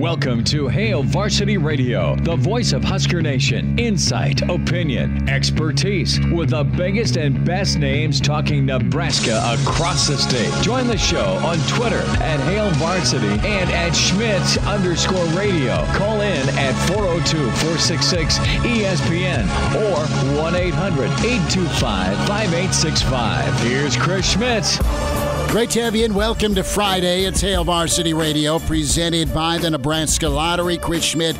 Welcome to Hail Varsity Radio, the voice of Husker Nation. Insight, opinion, expertise, with the biggest and best names talking Nebraska across the state. Join the show on Twitter at Hail Varsity and at Schmitz underscore radio. Call in at 402 466 ESPN or 1 800 825 5865. Here's Chris Schmidt. Great to have you in. Welcome to Friday. It's Hail Varsity Radio, presented by the Nebraska Lottery. Chris Schmidt,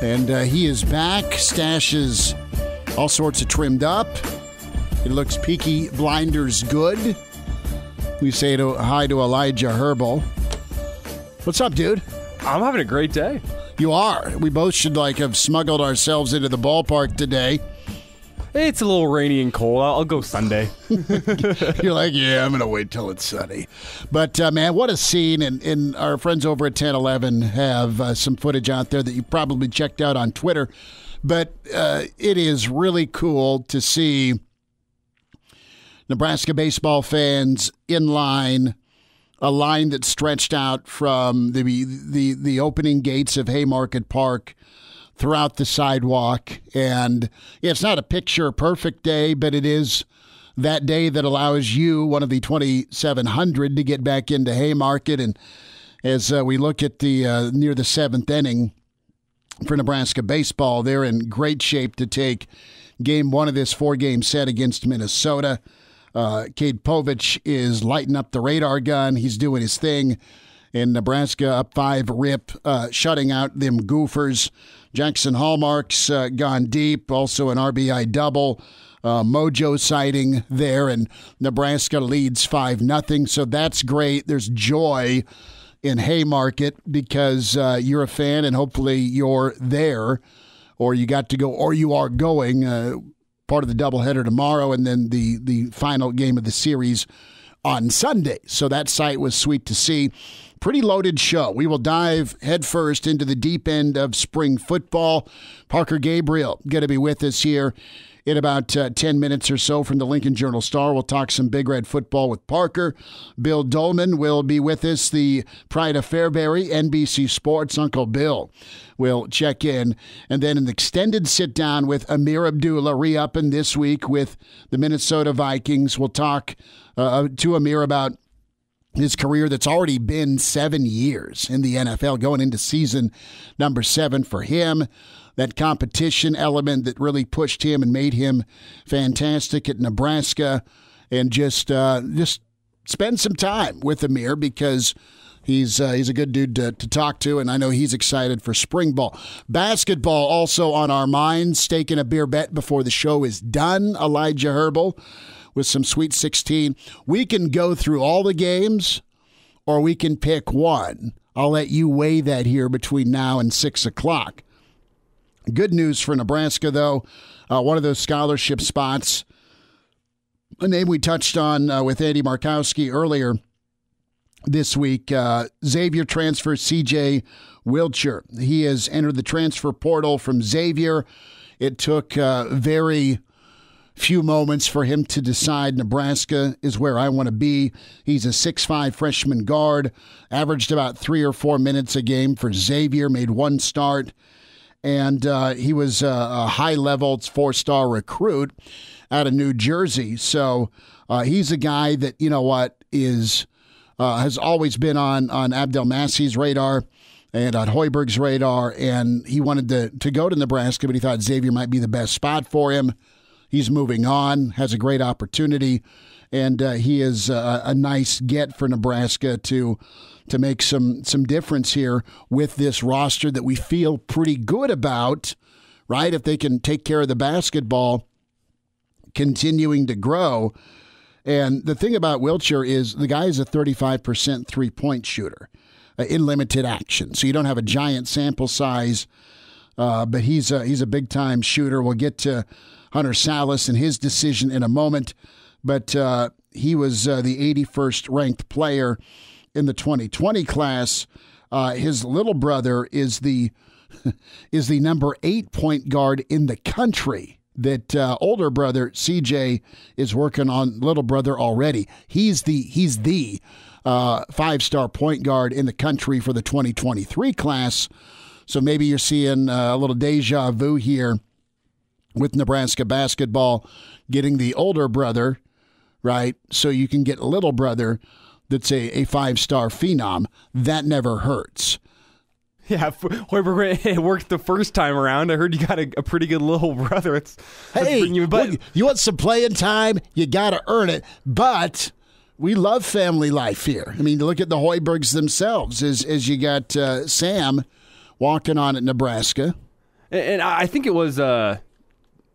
and uh, he is back. Stash is all sorts of trimmed up. It looks peaky blinders good. We say to, hi to Elijah Herbel. What's up, dude? I'm having a great day. You are. We both should like have smuggled ourselves into the ballpark today. It's a little rainy and cold. I'll, I'll go Sunday. You're like, yeah, I'm going to wait till it's sunny. But, uh, man, what a scene. And, and our friends over at 1011 have uh, some footage out there that you probably checked out on Twitter. But uh, it is really cool to see Nebraska baseball fans in line, a line that stretched out from the, the, the opening gates of Haymarket Park throughout the sidewalk. And it's not a picture perfect day, but it is that day that allows you, one of the 2,700, to get back into Haymarket. And as uh, we look at the uh, near the seventh inning for Nebraska baseball, they're in great shape to take game one of this four game set against Minnesota. Uh, Cade Povich is lighting up the radar gun. He's doing his thing. In Nebraska, up five rip, uh, shutting out them goofers. Jackson Hallmark's uh, gone deep, also an RBI double. Uh, Mojo sighting there, and Nebraska leads 5 nothing. So that's great. There's joy in Haymarket because uh, you're a fan and hopefully you're there or you got to go or you are going. Uh, part of the doubleheader tomorrow and then the, the final game of the series on Sunday. So that sight was sweet to see pretty loaded show. We will dive headfirst into the deep end of spring football. Parker Gabriel going to be with us here in about uh, 10 minutes or so from the Lincoln Journal Star. We'll talk some Big Red football with Parker. Bill Doleman will be with us, the Pride of Fairbury, NBC Sports. Uncle Bill will check in. And then an extended sit down with Ameer Abdullah, re upping this week with the Minnesota Vikings. We'll talk uh, to Ameer about his career that's already been seven years in the NFL, going into season number seven for him. That competition element that really pushed him and made him fantastic at Nebraska, and just uh, just spend some time with Ameer because he's uh, he's a good dude to, to talk to, and I know he's excited for spring ball. Basketball also on our minds. Staking a beer bet before the show is done. Elijah Herbel with some Sweet 16. We can go through all the games or we can pick one. I'll let you weigh that here between now and 6 o'clock. Good news for Nebraska, though. Uh, one of those scholarship spots, a name we touched on uh, with Andy Markowski earlier this week. Uh, Xavier transfer CJ Wilcher. He has entered the transfer portal from Xavier. It took uh, very few moments for him to decide Nebraska is where I want to be. He's a six-five freshman guard, averaged about three or four minutes a game for Xavier, made one start, and uh, he was a, a high level four star recruit out of New Jersey. So uh, he's a guy that, you know what, is. Uh, has always been on on Abdelmassih's radar and on Hoiberg's radar, and he wanted to to go to Nebraska, but he thought Xavier might be the best spot for him. He's moving on, has a great opportunity, and uh, he is a, a nice get for Nebraska to to make some some difference here with this roster that we feel pretty good about, right? If they can take care of the basketball, continuing to grow. And the thing about Wilcher is the guy is a 35% three point shooter uh, in limited action. So you don't have a giant sample size, uh, but he's a, he's a big time shooter. We'll get to Hunter Sallis and his decision in a moment. But uh, he was uh, the 81st ranked player in the 2020 class. Uh, his little brother is the is the number eight point guard in the country. That uh, older brother CJ is working on little brother already. He's the he's the uh, five star point guard in the country for the 2023 class. So maybe you're seeing uh, a little deja vu here with Nebraska basketball getting the older brother, right? So you can get a little brother that's a, a five star phenom. That never hurts. Yeah, Hoiberg, it worked the first time around. I heard you got a, a pretty good little brother. It's, hey, you, but, you want some playing time? You got to earn it. But we love family life here. I mean, look at the Hoibergs themselves. As as you got uh, Sam walking on at Nebraska, and, and I think it was uh,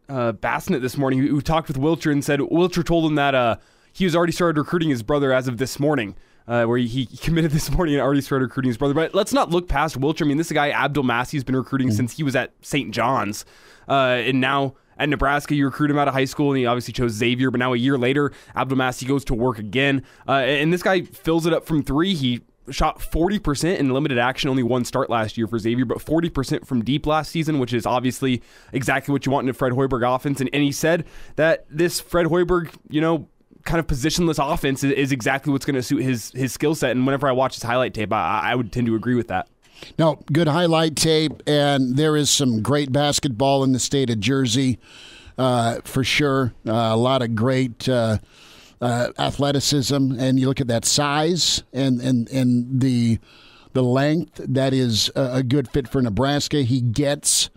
uh, this morning who, who, talked with Wilcher and said Wilcher told him that uh, he was already started recruiting his brother as of this morning uh, where he, he, committed this morning and already started recruiting his brother. But let's not look past Wilcher. I mean, this guy, Abdelmassih, has been recruiting mm-hmm. since he was at St. John's. Uh, and now at Nebraska, you recruit him out of high school, and he obviously chose Xavier. But now a year later, Abdelmassih goes to work again. Uh, and this guy fills it up from three. He shot 40% in limited action, only one start last year for Xavier, but 40% from deep last season, which is obviously exactly what you want in a Fred Hoiberg offense. And, and he said that this Fred Hoiberg, you know, kind of positionless offense is, is exactly what's going to suit his his skill set. And whenever I watch his highlight tape, I, I would tend to agree with that. No, good highlight tape, and there is some great basketball in the state of Jersey, uh, for sure. Uh, a lot of great uh, uh athleticism, and you look at that size and and and the the length. That is a good fit for Nebraska. He gets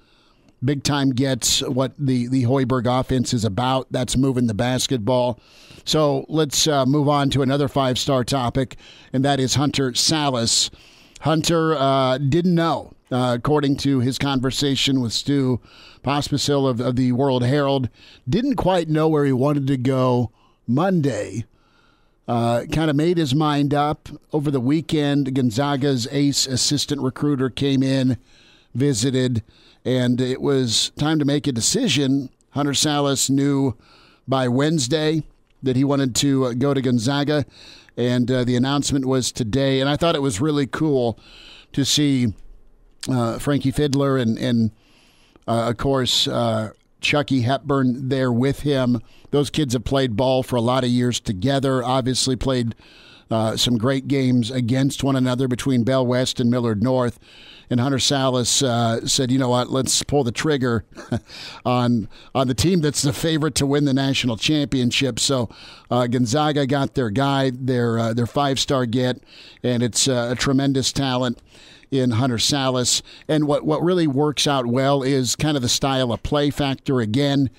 big time gets what the the Hoiberg offense is about. That's moving the basketball. So let's uh, move on to another five star topic, and that is Hunter Sallis. Hunter uh, didn't know, uh, according to his conversation with Stu Pospisil of, of the World Herald, didn't quite know where he wanted to go Monday. Uh, kind of made his mind up over the weekend. Gonzaga's ace assistant recruiter came in, visited, and it was time to make a decision. Hunter Sallis knew by Wednesday that he wanted to uh, go to Gonzaga, and uh, the announcement was today. And I thought it was really cool to see uh, Frankie Fidler and and uh, of course uh, Chucky Hepburn there with him. Those kids have played ball for a lot of years together. Obviously played. Uh, some great games against one another between Bell West and Millard North and Hunter Sallis uh, said, "You know what? Let's pull the trigger on on the team that's the favorite to win the national championship." So uh, Gonzaga got their guy, their uh, their five star get, and it's uh, a tremendous talent in Hunter Sallis. And what what really works out well is kind of the style of play factor again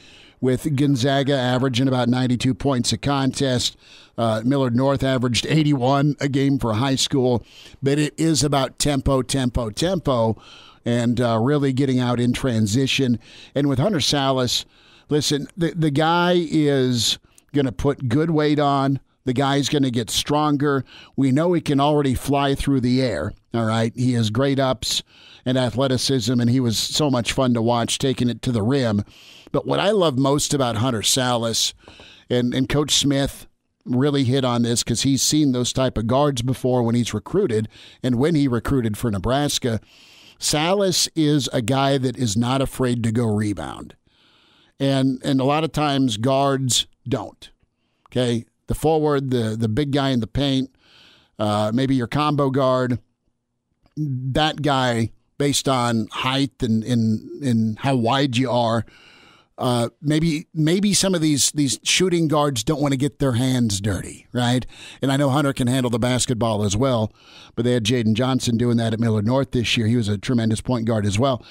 with Gonzaga averaging about 92 points a contest. Uh, Millard North averaged 81 a game for high school, but it is about tempo, tempo, tempo, and uh, really getting out in transition. And with Hunter Sallis, listen, the, the guy is going to put good weight on. The guy's going to get stronger. We know he can already fly through the air. All right. He has great ups and athleticism, and he was so much fun to watch taking it to the rim. But what I love most about Hunter Sallis and, and Coach Smith really hit on this because he's seen those type of guards before when he's recruited and when he recruited for Nebraska. Sallis is a guy that is not afraid to go rebound. And and a lot of times guards don't. Okay. The forward, the the big guy in the paint, uh, maybe your combo guard, that guy based on height and, and, and how wide you are uh, maybe maybe some of these these shooting guards don't want to get their hands dirty, right? And I know Hunter can handle the basketball as well, but they had Jaden Johnson doing that at Millard North this year. He was a tremendous point guard as well.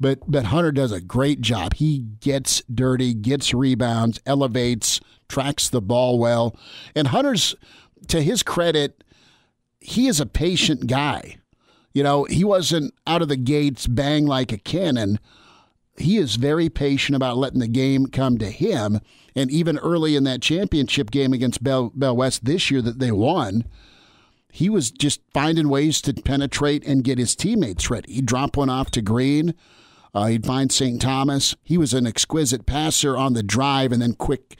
But but Hunter does a great job. He gets dirty, gets rebounds, elevates, tracks the ball well. And Hunter's to his credit, he is a patient guy. You know, he wasn't out of the gates bang like a cannon he is very patient about letting the game come to him. And even early in that championship game against Bell, Bell West this year that they won, he was just finding ways to penetrate and get his teammates ready. He'd drop one off to Green. Uh, he'd find St. Thomas. He was an exquisite passer on the drive and then quick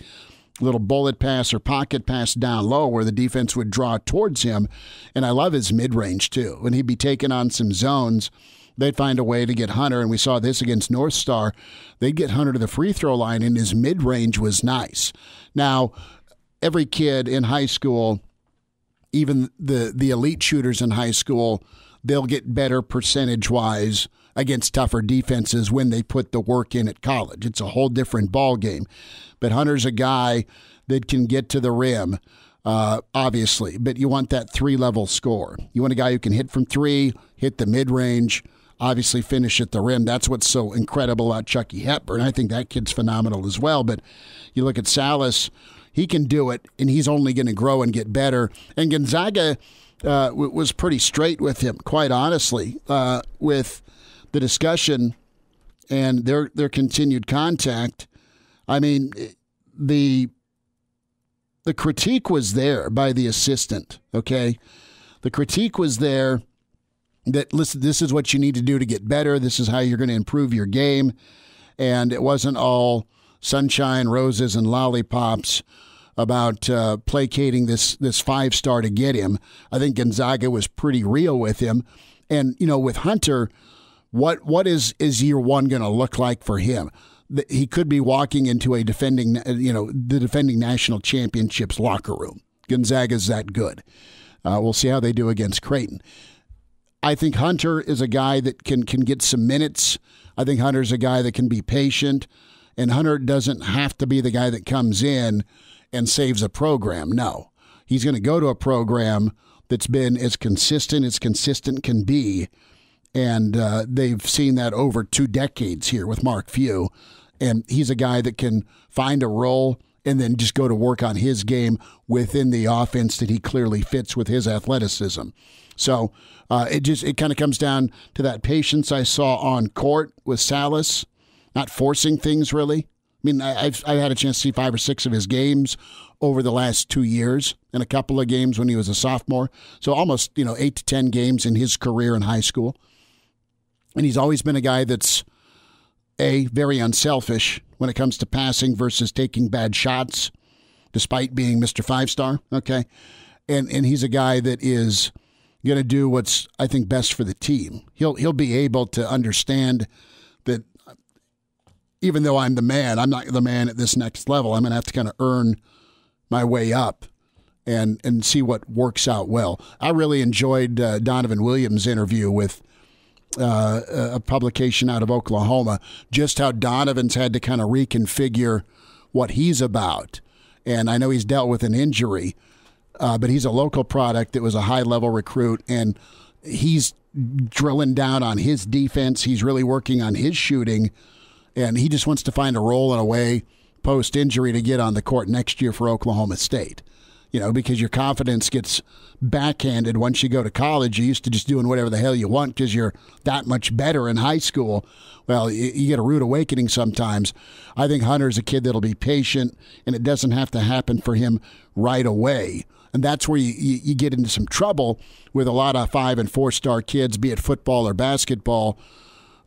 little bullet pass or pocket pass down low where the defense would draw towards him. And I love his mid range too. When he'd be taking on some zones they'd find a way to get Hunter, and we saw this against North Star. They'd get Hunter to the free throw line, and his mid range was nice. Now, every kid in high school even the the elite shooters in high school, they'll get better percentage wise against tougher defenses when they put the work in at college. It's a whole different ball game. But Hunter's a guy that can get to the rim, uh, obviously. But you want that three level score. You want a guy who can hit from three, hit the mid range, obviously finish at the rim. That's what's so incredible about Chucky Hepburn. I think that kid's phenomenal as well. But you look at Sallis he can do it, and he's only going to grow and get better. And Gonzaga uh, was pretty straight with him, quite honestly, uh, with the discussion and their their continued contact. I mean, the the critique was there by the assistant. Okay, the critique was there that listen, this is what you need to do to get better. This is how you're going to improve your game, and it wasn't all sunshine, roses, and lollipops about uh, placating this this five star to get him. I think Gonzaga was pretty real with him, and you know with Hunter, what what is is year one going to look like for him? He could be walking into a defending you know the defending national championships locker room. Gonzaga's that good. Uh, we'll see how they do against Creighton. I think Hunter is a guy that can can get some minutes. I think Hunter's a guy that can be patient and Hunter doesn't have to be the guy that comes in and saves a program. No, he's going to go to a program that's been as consistent as consistent can be. And uh, they've seen that over two decades here with Mark Few. And he's a guy that can find a role and then just go to work on his game within the offense that he clearly fits with his athleticism. So uh, it just it kind of comes down to that patience I saw on court with Sallis not forcing things really. I mean, I've I've had a chance to see five or six of his games over the last two years, and a couple of games when he was a sophomore. So almost you know eight to ten games in his career in high school, and he's always been a guy that's a very unselfish when it comes to passing versus taking bad shots, despite being Mister Five Star. Okay, and and he's a guy that is going to do what's I think best for the team. He'll he'll be able to understand that even though I'm the man, I'm not the man at this next level. I'm going to have to kind of earn my way up and and see what works out well. I really enjoyed uh, Donovan Williams' interview with uh, a publication out of Oklahoma. Just how Donovan's had to kind of reconfigure what he's about, and I know he's dealt with an injury, uh, but he's a local product that was a high level recruit, and he's drilling down on his defense. He's really working on his shooting and he just wants to find a role in a way post injury to get on the court next year for Oklahoma State. You know, because your confidence gets backhanded once you go to college. You used to just doing whatever the hell you want because you're that much better in high school. Well, you, get a rude awakening sometimes. I think Hunter's a kid that'll be patient, and it doesn't have to happen for him right away. And that's where you, you, you get into some trouble with a lot of five and four star kids, be it football or basketball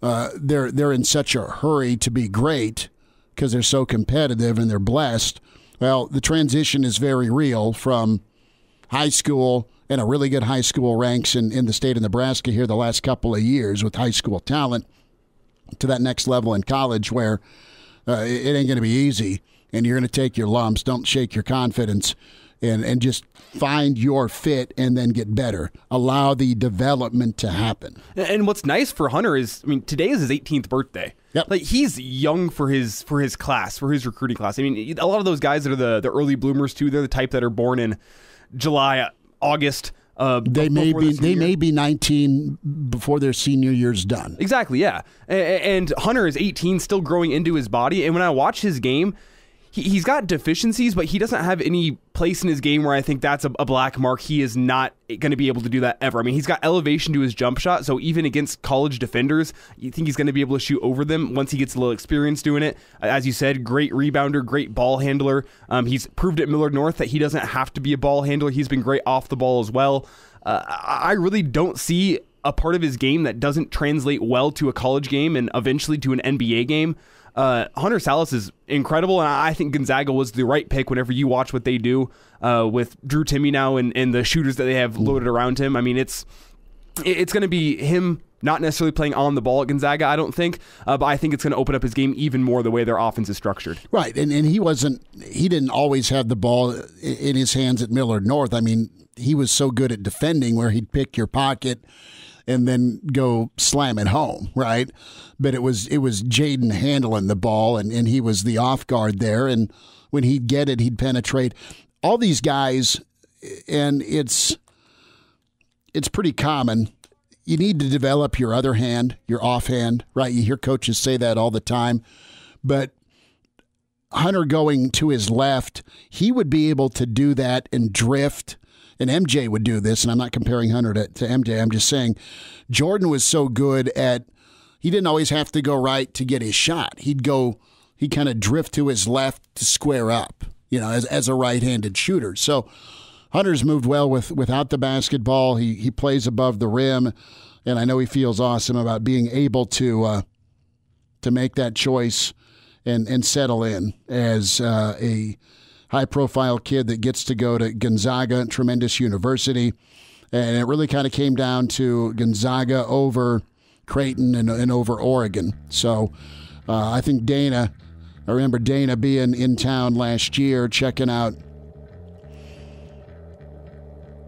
uh, they're they're in such a hurry to be great because they're so competitive and they're blessed. Well, the transition is very real from high school and a really good high school ranks in, in the state of Nebraska here the last couple of years with high school talent to that next level in college where uh, it, it ain't going to be easy and you're going to take your lumps. Don't shake your confidence and, and just find your fit and then get better. Allow the development to happen. And what's nice for Hunter is, I mean, today is his 18th birthday. Yep. Like he's young for his for his class, for his recruiting class. I mean, a lot of those guys that are the, the early bloomers too, they're the type that are born in July, August. Uh, they may be they may be 19 before their senior year's done. Exactly, yeah. And Hunter is 18, still growing into his body. And when I watch his game, he, he's got deficiencies, but he doesn't have any place in his game where I think that's a, a black mark. He is not going to be able to do that ever. I mean, he's got elevation to his jump shot, so even against college defenders, you think he's going to be able to shoot over them once he gets a little experience doing it. As you said, great rebounder, great ball handler. Um, he's proved at Millard North that he doesn't have to be a ball handler. He's been great off the ball as well. Uh, I really don't see a part of his game that doesn't translate well to a college game and eventually to an NBA game. Uh, Hunter Sallis is incredible, and I think Gonzaga was the right pick whenever you watch what they do uh, with Drew Timme now and, and the shooters that they have loaded around him. I mean, it's it's going to be him not necessarily playing on the ball at Gonzaga, I don't think, uh, but I think it's going to open up his game even more the way their offense is structured. Right, and and he wasn't he didn't always have the ball in his hands at Millard North. I mean, he was so good at defending where he'd pick your pocket and then go slam it home, right? But it was it was Jaden handling the ball and, and he was the off guard there and when he'd get it he'd penetrate. All these guys and it's it's pretty common. You need to develop your other hand, your offhand, right? You hear coaches say that all the time. But Hunter going to his left, he would be able to do that and drift. And MJ would do this, and I'm not comparing Hunter to, to MJ. I'm just saying Jordan was so good at he didn't always have to go right to get his shot. He'd go he kind of drift to his left to square up, you know, as as a right-handed shooter. So Hunter's moved well with without the basketball. He he plays above the rim, and I know he feels awesome about being able to uh, to make that choice and and settle in as uh, a high profile kid that gets to go to Gonzaga, tremendous university, and it really kind of came down to Gonzaga over Creighton and, and over Oregon. So uh, I think Dana. I remember Dana being in town last year checking out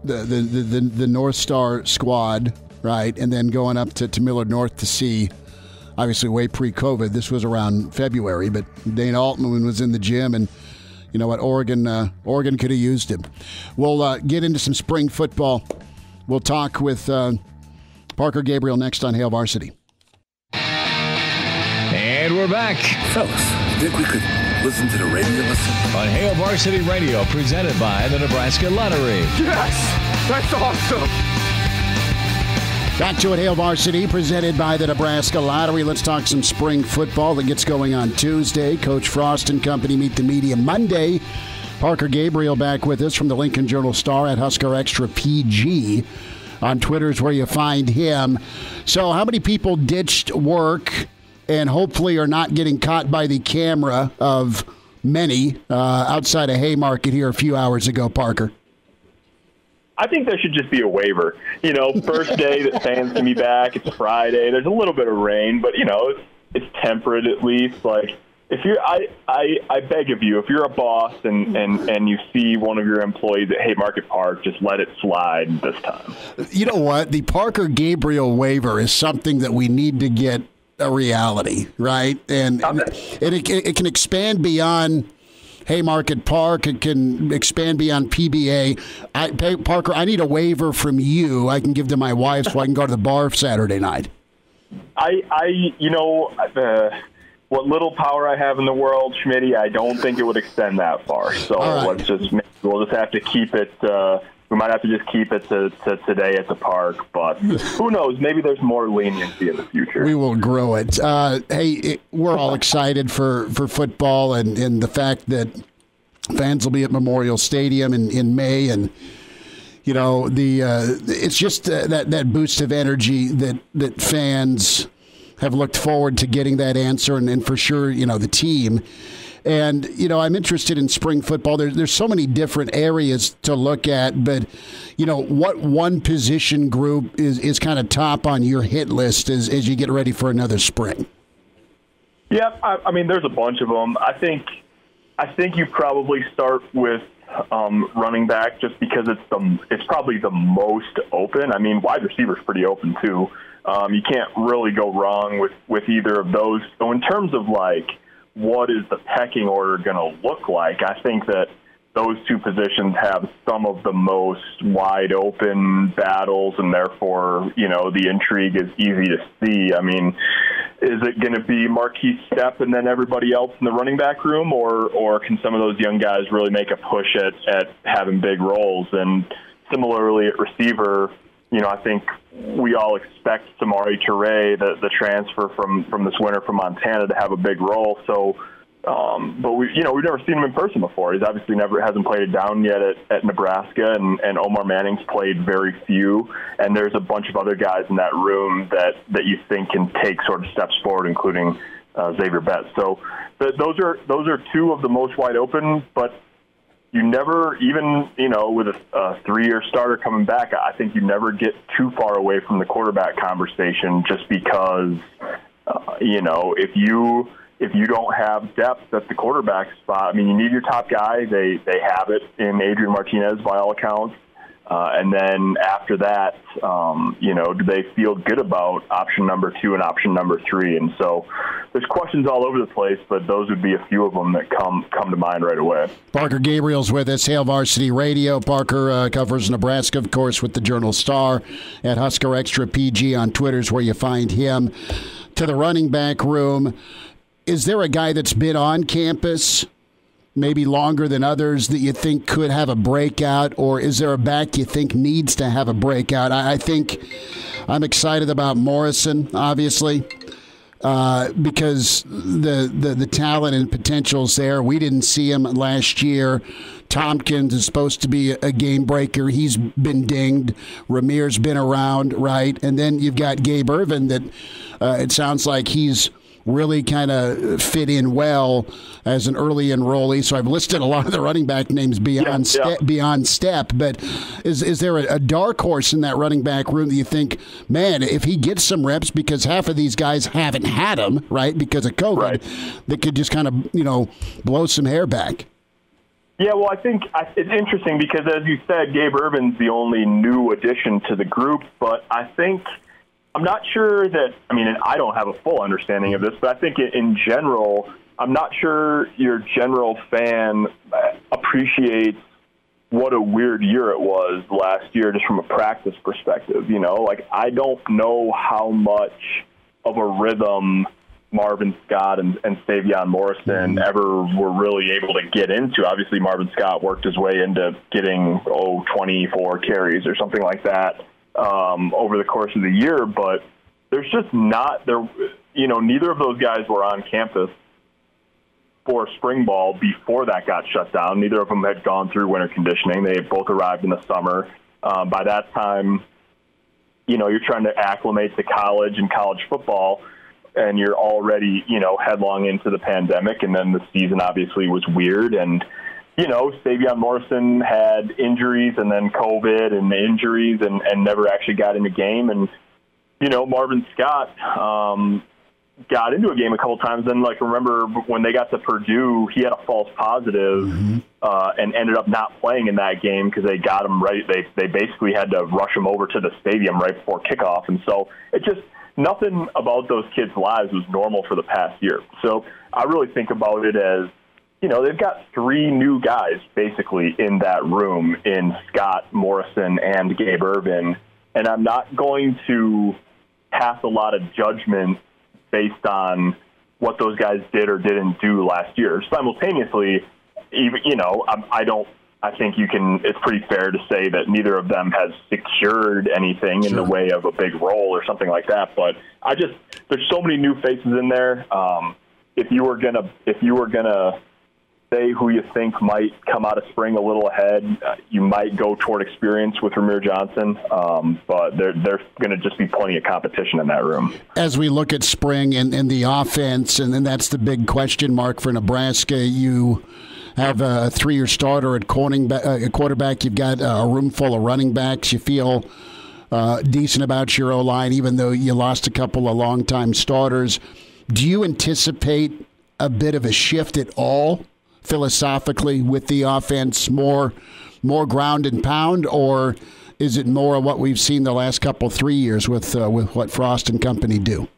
the, the, the, the North Star squad, right? And then going up to, to Millard North to see, obviously, way pre COVID. This was around February, but Dana Altman was in the gym and you know what? Oregon, uh, Oregon could have used him. We'll uh, get into some spring football. We'll talk with uh, Parker Gabriel next on Hail Varsity. And we're back. Fellas, think we could listen to the radio listen? On Hail Varsity Radio, presented by the Nebraska Lottery. Yes! That's awesome! To it, Hail Varsity, presented by the Nebraska Lottery. Let's talk some spring football that gets going on Tuesday. Coach Frost and company meet the media Monday. Parker Gabriel back with us from the Lincoln Journal Star at Husker Extra PG. On Twitter is where you find him. So, how many people ditched work and hopefully are not getting caught by the camera of many uh, outside of Haymarket here a few hours ago, Parker? I think there should just be a waiver. You know, first day that fans can be back. It's Friday. There's a little bit of rain, but you know, it's, it's temperate at least. Like if you're, I, I, I beg of you, if you're a boss and and and you see one of your employees at Haymarket Park, just let it slide this time. You know what? The Parker Gabriel waiver is something that we need to get a reality, right? And, and it, it, it can expand beyond Haymarket Park. It can expand beyond PBA. I, Parker, I need a waiver from you. I can give to my wife so I can go to the bar Saturday night. I, I, you know, uh, what little power I have in the world, Schmitty, I don't think it would extend that far. So right. let's just we'll just have to keep it. Uh, we might have to just keep it to, to today at the park, but who knows? Maybe there's more leniency in the future. We will grow it. Uh, hey, it, we're all excited for, for football and, and the fact that fans will be at Memorial Stadium in, in May and you know the uh, it's just uh, that that boost of energy that that fans have looked forward to getting that answer and, and for sure you know the team and, you know, I'm interested in spring football. There, there's so many different areas to look at, but, you know, what one position group is, is kind of top on your hit list as, as you get ready for another spring? Yeah, I, I mean, there's a bunch of them. I think, I think you probably start with um, running back just because it's the it's probably the most open. I mean, wide receiver's pretty open too. Um, you can't really go wrong with with either of those. So in terms of like what is the pecking order going to look like? I think that those two positions have some of the most wide open battles, and therefore, you know, the intrigue is easy to see. I mean, is it going to be Markese Stepp and then everybody else in the running back room, or or can some of those young guys really make a push at at having big roles? And similarly at receiver, you know, I think we all expect Samari Toure, the the transfer from from this winter from Montana, to have a big role. So, um, but we, you know, we've never seen him in person before. He's obviously never hasn't played it down yet at, at Nebraska, and, and Omar Manning's played very few. And there's a bunch of other guys in that room that that you think can take sort of steps forward, including uh, Zavier Betts. So, the, those are those are two of the most wide open, but you never, even you know, with a, a three-year starter coming back, I think you never get too far away from the quarterback conversation, just because, uh, you know, if you if you don't have depth at the quarterback spot, I mean, you need your top guy. They they have it in Adrian Martinez by all accounts. Uh, and then after that, um, you know, do they feel good about option number two and option number three? And so there's questions all over the place, but those would be a few of them that come come to mind right away. Parker Gabriel's with us, Hail Varsity Radio. Parker uh, covers Nebraska, of course, with the Journal Star at Husker Extra PG on Twitter is where you find him. To the running back room, is there a guy that's been on campus? Maybe longer than others that you think could have a breakout, or is there a back you think needs to have a breakout? I, I think I'm excited about Morrison, obviously. Uh, because the, the the talent and potential's there. We didn't see him last year. Thompkins is supposed to be a game breaker. He's been dinged. ramirez's been around, right? And then you've got Gabe Ervin that uh, it sounds like he's really kind of fit in well as an early enrollee. So I've listed a lot of the running back names beyond yeah, yeah. Stepp, beyond Stepp. But is is there a, a, dark horse in that running back room that you think, man, if he gets some reps because half of these guys haven't had them right because of COVID, right. that could just kind of you know blow some hair back. Yeah, well, I think it's interesting because, as you said, Gabe Ervin's the only new addition to the group, but I think I'm not sure that, I mean, I don't have a full understanding of this, but I think in general, I'm not sure your general fan appreciates what a weird year it was last year just from a practice perspective. You know, like I don't know how much of a rhythm Marvin Scott and, and Sevion Morrison mm-hmm. ever were really able to get into. Obviously, Marvin Scott worked his way into getting, oh, 24 carries or something like that um, over the course of the year, but there's just not there. You know, neither of those guys were on campus for spring ball before that got shut down. Neither of them had gone through winter conditioning. They both arrived in the summer. Um, by that time, you know, you're trying to acclimate to college and college football, and you're already, you know, headlong into the pandemic. And then the season obviously was weird and you know, Sevion Morrison had injuries and then COVID and injuries and, and never actually got in the game. And, you know, Marvin Scott um, got into a game a couple times. And, like, remember when they got to Purdue, he had a false positive, mm-hmm. uh, and ended up not playing in that game because they got him right. They, they basically had to rush him over to the stadium right before kickoff. And so it just, nothing about those kids' lives was normal for the past year. So I really think about it as, you know, they've got three new guys basically in that room in Scott Morrison and Gabe Ervin. And I'm not going to pass a lot of judgment based on what those guys did or didn't do last year. Simultaneously, even you know, I, I don't. I think you can. It's pretty fair to say that neither of them has secured anything sure. in the way of a big role or something like that. But I just there's so many new faces in there. Um, if you were gonna if you were gonna say who you think might come out of spring a little ahead. Uh, you might go toward experience with Rahmir Johnson, um, but there, there's going to just be plenty of competition in that room. As we look at spring and, and the offense, and then that's the big question mark for Nebraska, you have a three-year starter at uh, quarterback. You've got a room full of running backs. You feel uh, decent about your O line, even though you lost a couple of longtime starters. Do you anticipate a bit of a shift at all philosophically with the offense more more ground and pound, or is it more of what we've seen the last couple three years with uh, with what Frost and company do?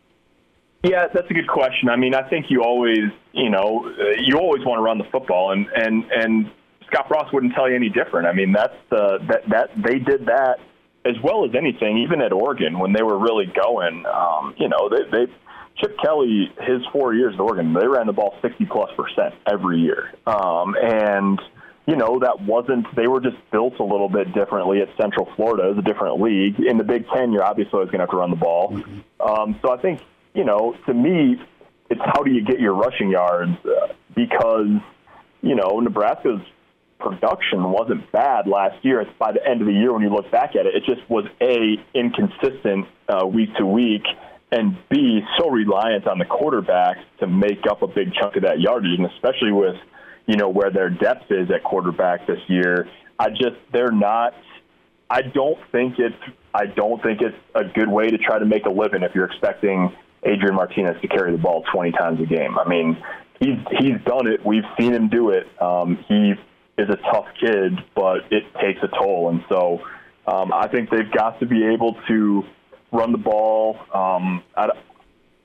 Yeah, that's a good question. I mean, I think you always, you know, you always want to run the football, and and and Scott Frost wouldn't tell you any different. I mean, that's the that that they did that as well as anything, even at Oregon when they were really going. Um, you know, they they Chip Kelly, his four years at Oregon, they ran the ball 60 plus percent every year. Um, and, you know, that wasn't, they were just built a little bit differently at Central Florida as a different league. In the Big Ten, you're obviously always going to have to run the ball. Mm-hmm. Um, so I think, you know, to me, it's how do you get your rushing yards uh, because, you know, Nebraska's production wasn't bad last year. It's by the end of the year when you look back at it, it just was A, inconsistent uh, week to week and B, so reliant on the quarterback to make up a big chunk of that yardage, and especially with you know, where their depth is at quarterback this year. I just they're not. I don't think it's. I don't think it's a good way to try to make a living if you're expecting Adrian Martinez to carry the ball 20 times a game. I mean, he's he's done it. We've seen him do it. Um, he is a tough kid, but it takes a toll, and so um, I think they've got to be able to run the ball. Um, I,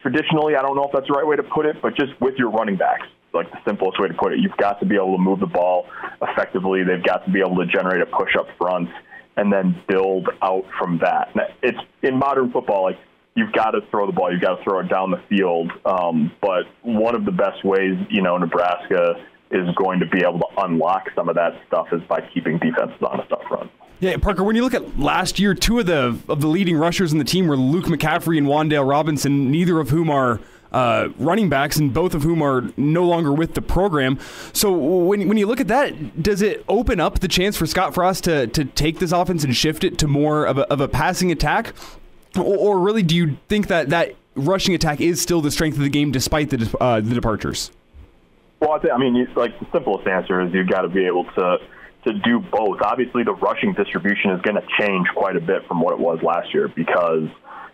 traditionally, I don't know if that's the right way to put it, but just with your running backs, like the simplest way to put it, you've got to be able to move the ball effectively. They've got to be able to generate a push up front and then build out from that. It's in modern football, like you've got to throw the ball, you've got to throw it down the field. Um, but one of the best ways, you know, Nebraska is going to be able to unlock some of that stuff is by keeping defenses on honest up front. Yeah, Parker. When you look at last year, two of the of the leading rushers in the team were Luke McCaffrey and Wan'Dale Robinson. Neither of whom are uh, running backs, and both of whom are no longer with the program. So when when you look at that, does it open up the chance for Scott Frost to to take this offense and shift it to more of a, of a passing attack, or, or really do you think that that rushing attack is still the strength of the game despite the uh, the departures? Well, I, think, I mean, like the simplest answer is you've got to be able to to do both. Obviously, the rushing distribution is going to change quite a bit from what it was last year because,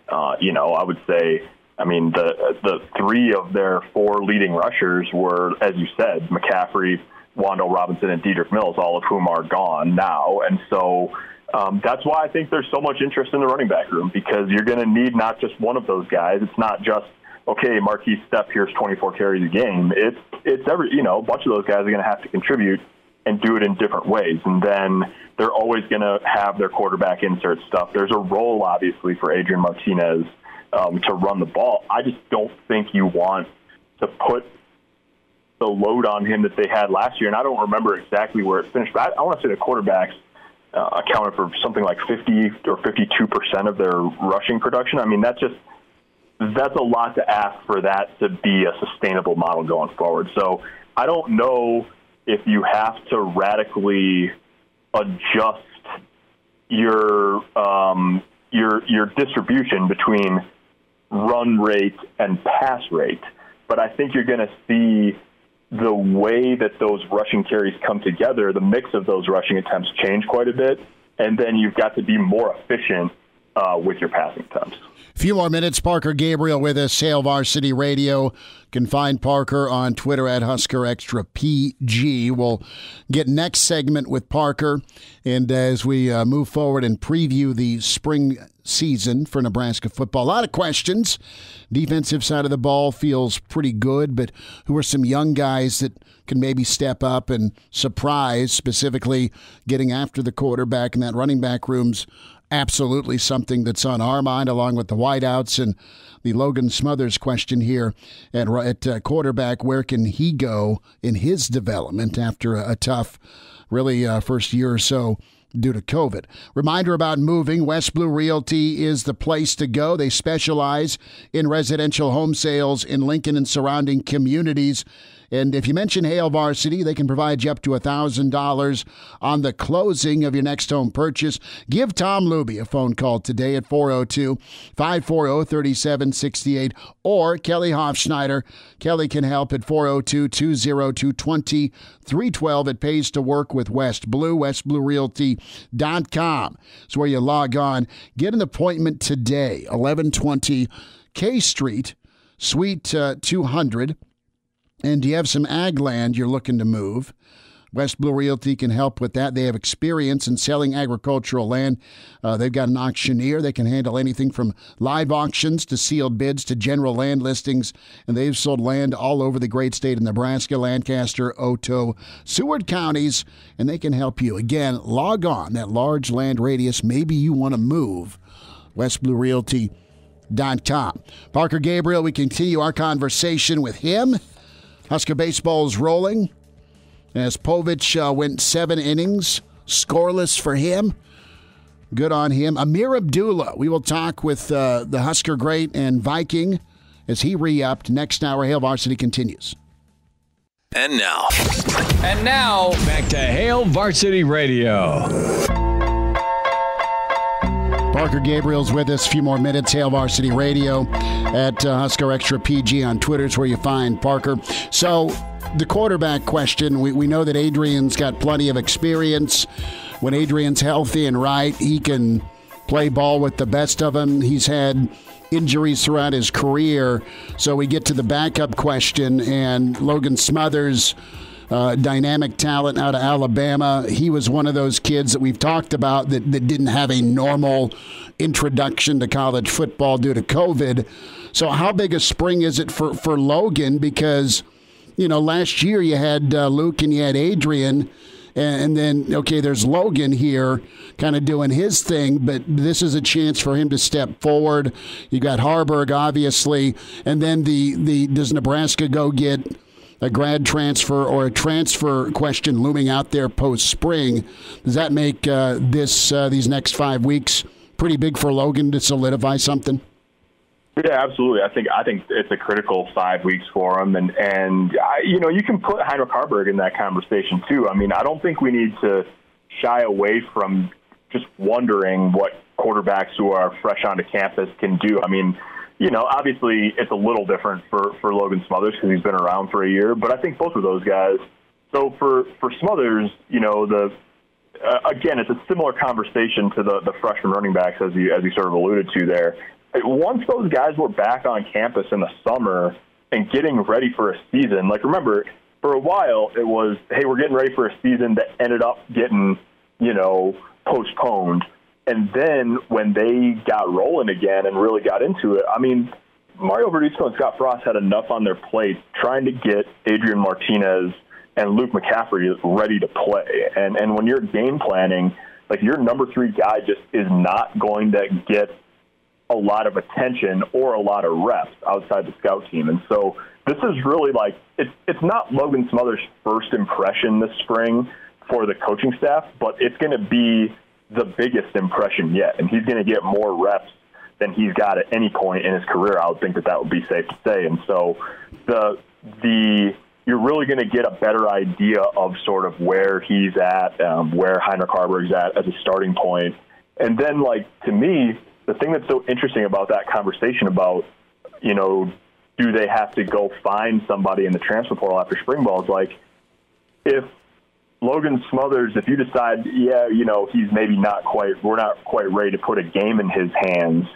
uh, you know, I would say, I mean, the the three of their four leading rushers were, as you said, McCaffrey, Wan'Dale Robinson, and Dedrick Mills, all of whom are gone now, and so. Um, that's why I think there's so much interest in the running back room because you're going to need not just one of those guys. It's not just okay, Markese Stepp here's 24 carries a game. It's it's every you know a bunch of those guys are going to have to contribute and do it in different ways. And then they're always going to have their quarterback insert stuff. There's a role, obviously, for Adrian Martinez um, to run the ball. I just don't think you want to put the load on him that they had last year. And I don't remember exactly where it finished, but I, I want to say the quarterbacks uh, accounted for something like 50 or 52 percent of their rushing production. I mean, that's just that's a lot to ask for that to be a sustainable model going forward. So I don't know if you have to radically adjust your um, your your distribution between run rate and pass rate, but I think you're going to see the way that those rushing carries come together, the mix of those rushing attempts change quite a bit, and then you've got to be more efficient uh, with your passing attempts. Few more minutes. Parker Gabriel with us, Hail Varsity Radio. can find Parker on Twitter at Husker Extra PG. We'll get next segment with Parker, and as we uh, move forward and preview the spring season for Nebraska football, a lot of questions. Defensive side of the ball feels pretty good, but who are some young guys that can maybe step up and surprise, specifically getting after the quarterback and that running back room's absolutely something that's on our mind, along with the wideouts and the Logan Smothers question here at, at uh, quarterback. Where can he go in his development after a, a tough, really uh, first year or so? due to COVID. Reminder about moving West Blue Realty is the place to go. They specialize in residential home sales in Lincoln and surrounding communities. And if you mention Hail Varsity, they can provide you up to $1,000 on the closing of your next home purchase. Give Tom Luby a phone call today at 402 540 3768 or Kelly Hofschneider. Kelly can help at 402 202 2312. It pays to work with West Blue, westbluerealty.com. It's where you log on. Get an appointment today, 1120 K Street, Suite uh, 200 and do you have some ag land you're looking to move? West Blue Realty can help with that. They have experience in selling agricultural land. Uh, they've got an auctioneer. They can handle anything from live auctions to sealed bids to general land listings. And they've sold land all over the great state of Nebraska, Lancaster, Otoe, Seward counties. And they can help you. Again, log on that large land radius. Maybe you want to move. WestBlueRealty.com. Parker Gabriel, we continue our conversation with him Husker baseball is rolling as Povich uh, went seven innings, scoreless for him. Good on him. Ameer Abdullah. We will talk with uh, the Husker great and Viking as he re upped. Next hour, Hail Varsity continues. And now. And now, back to Hail Varsity Radio. Parker Gabriel's with us. A few more minutes. Hail Varsity Radio at uh, Husker Extra PG on Twitter is where you find Parker. So the quarterback question, we, we know that Adrian's got plenty of experience. When Adrian's healthy and right, he can play ball with the best of them. He's had injuries throughout his career. So we get to the backup question, and Logan Smothers. Uh, dynamic talent out of Alabama. He was one of those kids that we've talked about that, that didn't have a normal introduction to college football due to COVID. So, how big a spring is it for, for Logan? Because, you know, last year you had uh, Luke and you had Adrian, and, then, okay, there's Logan here kind of doing his thing, but this is a chance for him to step forward. You got Haarberg, obviously, and then the, the does Nebraska go get a grad transfer or a transfer question looming out there post spring. Does that make uh, this uh, these next five weeks pretty big for Logan to solidify something? Yeah, absolutely. I think I think it's a critical five weeks for him, and and I, you know you can put Heinrich Haarberg in that conversation too. I mean, I don't think we need to shy away from just wondering what quarterbacks who are fresh onto campus can do. I mean, you know, obviously it's a little different for, for Logan Smothers because he's been around for a year, but I think both of those guys. So for, for Smothers, you know, the uh, again, it's a similar conversation to the, the freshman running backs as you as you sort of alluded to there. Once those guys were back on campus in the summer and getting ready for a season, like remember, for a while it was, hey, we're getting ready for a season that ended up getting, you know, postponed and then when they got rolling again and really got into it, I mean, Mario Verduzco and Scott Frost had enough on their plate trying to get Adrian Martinez and Luke McCaffrey ready to play. And and when you're game planning, like your number three guy just is not going to get a lot of attention or a lot of reps outside the scout team. And so this is really like it's it's not Logan Smothers' first impression this spring for the coaching staff, but it's going to be the biggest impression yet, and he's going to get more reps than he's got at any point in his career. I would think that that would be safe to say. And so the the you're really going to get a better idea of sort of where he's at, um, where Heinrich Haarberg's at as a starting point. And then, like to me, the thing that's so interesting about that conversation about, you know, do they have to go find somebody in the transfer portal after spring ball is like, if Logan Smothers, if you decide, yeah, you know, he's maybe not quite, we're not quite ready to put a game in his hands,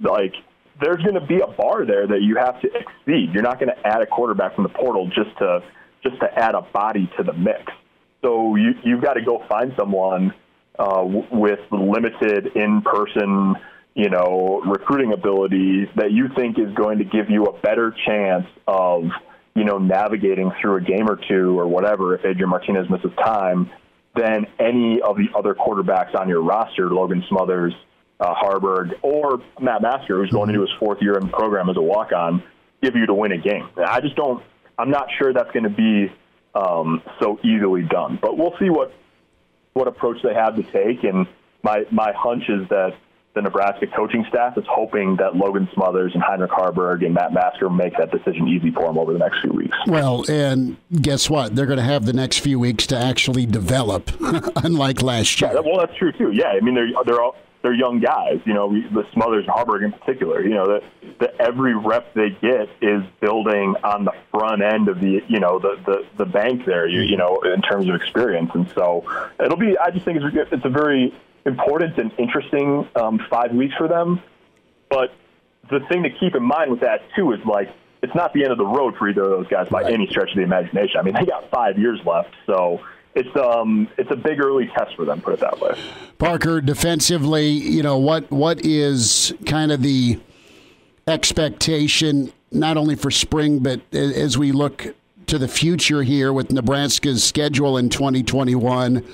like, there's going to be a bar there that you have to exceed. You're not going to add a quarterback from the portal just to just to add a body to the mix. So you you've got to go find someone uh, with limited in-person, you know, recruiting abilities that you think is going to give you a better chance of you know, navigating through a game or two or whatever if Adrian Martinez misses time than any of the other quarterbacks on your roster, Logan Smothers, uh, Haarberg, or Matt Masker, who's going into his fourth year in the program as a walk-on, give you to win a game. I just don't. I'm not sure that's going to be um, so easily done, but we'll see what what approach they have to take. And my my hunch is that the Nebraska coaching staff is hoping that Logan Smothers and Heinrich Haarberg and Matt Masker make that decision easy for them over the next few weeks. Well, and guess what? They're going to have the next few weeks to actually develop, unlike last year. Yeah, well, that's true too. Yeah, I mean they're they're all they're young guys. You know, the Smothers and Haarberg in particular. You know, that the every rep they get is building on the front end of the you know the the, the bank there. You you know in terms of experience, and so it'll be. I just think it's it's a very important and interesting um, five weeks for them. But the thing to keep in mind with that too is like it's not the end of the road for either of those guys by right. any stretch of the imagination. I mean, they got five years left, so it's um it's a big early test for them. Put it that way. Parker, defensively, you know what what is kind of the expectation not only for spring but as we look to the future here with Nebraska's schedule in 2021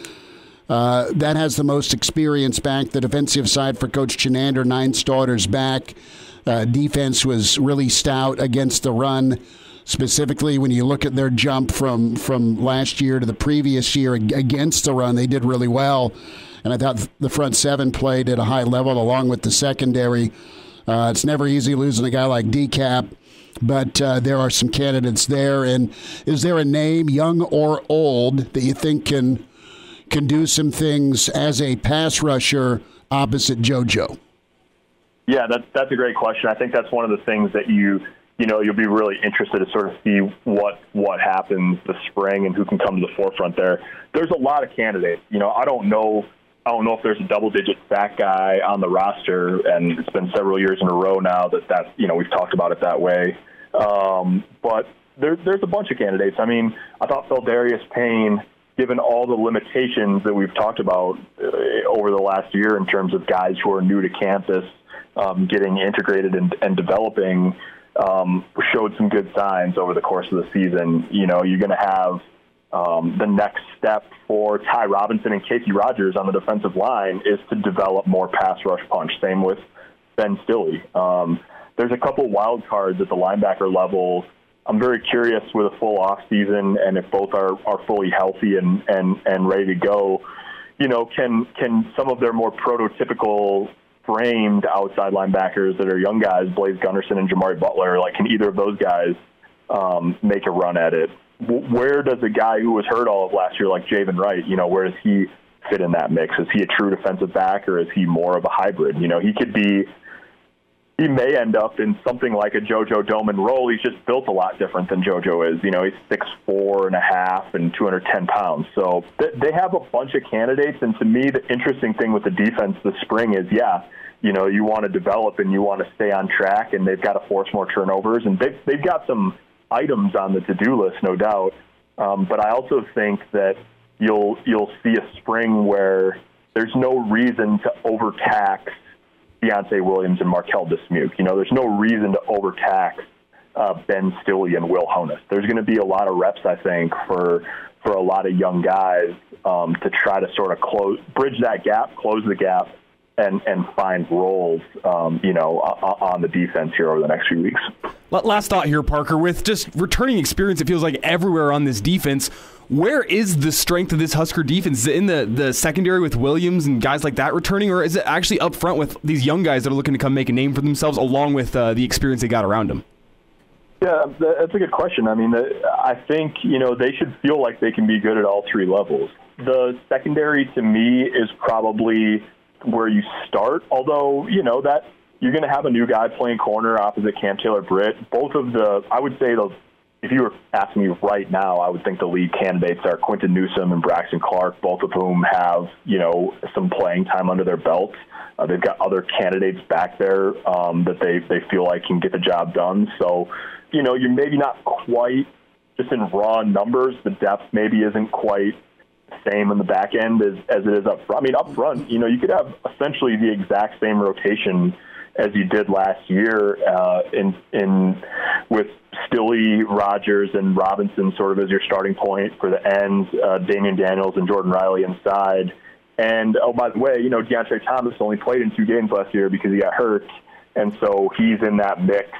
uh, that has the most experience back. The defensive side for Coach Chinander, nine starters back. Uh, defense was really stout against the run. Specifically, when you look at their jump from from last year to the previous year against the run, they did really well. And I thought the front seven played at a high level along with the secondary. Uh, it's never easy losing a guy like DeCap but uh, there are some candidates there. And is there a name, young or old, that you think can can do some things as a pass rusher opposite JoJo? Yeah, that's that's a great question. I think that's one of the things that you you know, you'll be really interested to sort of see what what happens this spring and who can come to the forefront there. There's a lot of candidates. You know, I don't know. I don't know if there's a double-digit sack guy on the roster, and it's been several years in a row now that that you know we've talked about it that way. Um, but there, there's a bunch of candidates. I mean, I thought Pheldarius Payne, given all the limitations that we've talked about uh, over the last year in terms of guys who are new to campus, um, getting integrated and, and developing, um, showed some good signs over the course of the season. You know, you're going to have um, the next step for Ty Robinson and Casey Rogers on the defensive line is to develop more pass rush punch. Same with Ben Stille. Um, there's a couple wild cards at the linebacker level. I'm very curious with a full off season and if both are, are fully healthy and, and, and ready to go, you know, can can some of their more prototypical framed outside linebackers that are young guys, Blaise Gunnerson and Jamari Butler, like can either of those guys um, make a run at it? Where does a guy who was hurt all of last year, like Javin Wright, you know, where does he fit in that mix? Is he a true defensive back or is he more of a hybrid? You know, he could be he may end up in something like a JoJo Domann role. He's just built a lot different than JoJo is. You know, he's six four and a half and 210 pounds. So th- they have a bunch of candidates. And to me, the interesting thing with the defense this spring is, yeah, you know, you want to develop and you want to stay on track, and they've got to force more turnovers, and they've they've got some items on the to-do list, no doubt. Um, but I also think that you'll you'll see a spring where there's no reason to overtax Deontai Williams and Marquel Dismuke. You know, there's no reason to overtax uh, Ben Stille and Will Honas. There's going to be a lot of reps, I think, for for a lot of young guys um, to try to sort of close, bridge that gap, close the gap, and and find roles, um, you know, on the defense here over the next few weeks. Last thought here, Parker. With just returning experience, it feels like everywhere on this defense. Where is the strength of this Husker defense? Is it in the, the secondary with Williams and guys like that returning, or is it actually up front with these young guys that are looking to come make a name for themselves along with uh, the experience they got around them? Yeah, that's a good question. I mean, I think, you know, they should feel like they can be good at all three levels. The secondary to me is probably where you start, although, you know, that you're going to have a new guy playing corner opposite Cam Taylor Britt. Both of the, I would say, the if you were asking me right now, I would think the lead candidates are Quinton Newsome and Braxton Clark, both of whom have you know some playing time under their belts. Uh, they've got other candidates back there um, that they they feel like can get the job done. So, you know, you're maybe not quite just in raw numbers. The depth maybe isn't quite same in the back end as as it is up front. I mean, up front, you know, you could have essentially the exact same rotation as you did last year uh, in in with Stille, Rogers, and Robinson sort of as your starting point for the ends, uh, Damion Daniels and Jordan Riley inside. And oh, by the way, you know Deontre Thomas only played in two games last year because he got hurt, and so he's in that mix.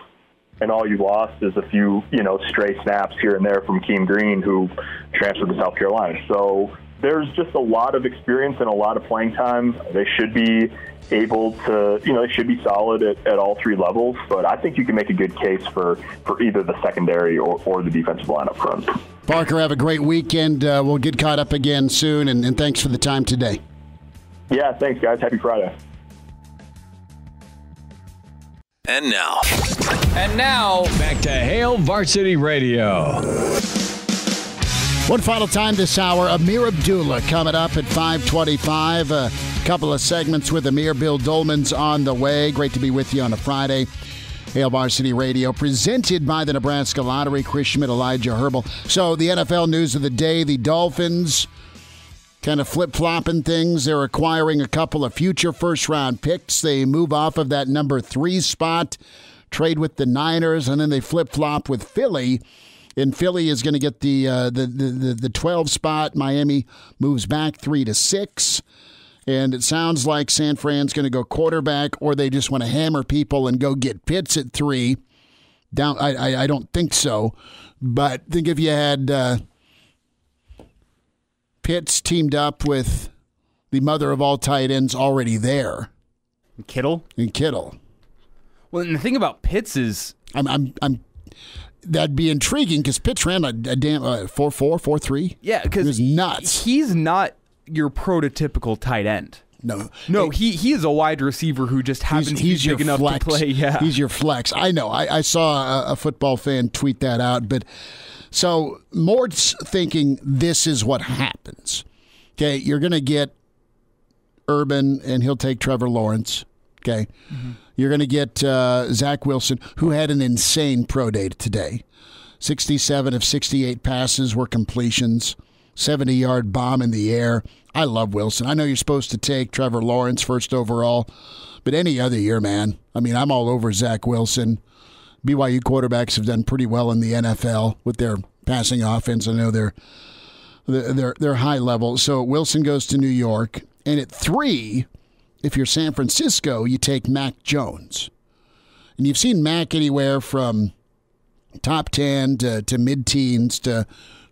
And all you lost is a few, you know, stray snaps here and there from Keem Green, who transferred to South Carolina. So there's just a lot of experience and a lot of playing time. They should be able to, you know, they should be solid at, at all three levels. But I think you can make a good case for, for either the secondary or, or the defensive line up front. Parker, have a great weekend. Uh, we'll get caught up again soon, and, and thanks for the time today. Yeah, thanks, guys. Happy Friday. And now. And now, back to Hail Varsity Radio. One final time this hour, Ameer Abdullah coming up at 525. A couple of segments with Ameer. Bill Doleman's on the way. Great to be with you on a Friday. Hail Varsity Radio, presented by the Nebraska Lottery. Chris Schmidt, Elijah Herbel. So the NFL news of the day, the Dolphins kind of flip-flopping things. They're acquiring a couple of future first-round picks. They move off of that number three spot, trade with the Niners, and then they flip-flop with Philly – and Philly is going to get the, uh, the, the the 12 spot. Miami moves back three to six. And it sounds like San Fran's going to go quarterback, or they just want to hammer people and go get Pitts at three. Down, I, I, I don't think so. But think if you had uh, Pitts teamed up with the mother of all tight ends already there, Kittle and Kittle. Well, and the thing about Pitts is, I'm I'm I'm that'd be intriguing because Pitts ran a, a damn uh, four four four three. Yeah, because was nuts. He's not your prototypical tight end. no, No, he he is a wide receiver who just happens he's, to be he's your big enough flex. to play. Yeah, he's your flex. I know. I, I saw a, a football fan tweet that out, but so Mort's thinking this is what happens. Okay, you're going to get Urban, and he'll take Trevor Lawrence. Okay, you're going to get uh, Zach Wilson, who had an insane pro day today. 67 of 68 passes were completions, 70 yard bomb in the air. I love Wilson. I know you're supposed to take Trevor Lawrence first overall, but any other year, man. I mean, I'm all over Zach Wilson. BYU quarterbacks have done pretty well in the NFL with their passing offense. I know they're they're they're high level. So Wilson goes to New York, and at three, if you're San Francisco, you take Mac Jones, and you've seen Mac anywhere from top ten to, to mid teens to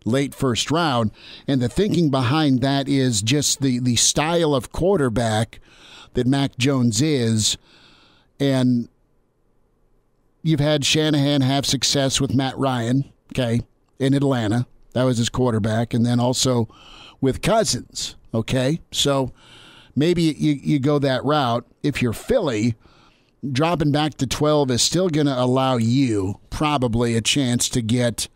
late first round, and the thinking behind that is just the the style of quarterback that Mac Jones is, and you've had Shanahan have success with Matt Ryan, okay, in Atlanta. That was his quarterback. And then also with Cousins, okay? So maybe you, you go that route. If you're Philly, dropping back to 12 is still going to allow you probably a chance to get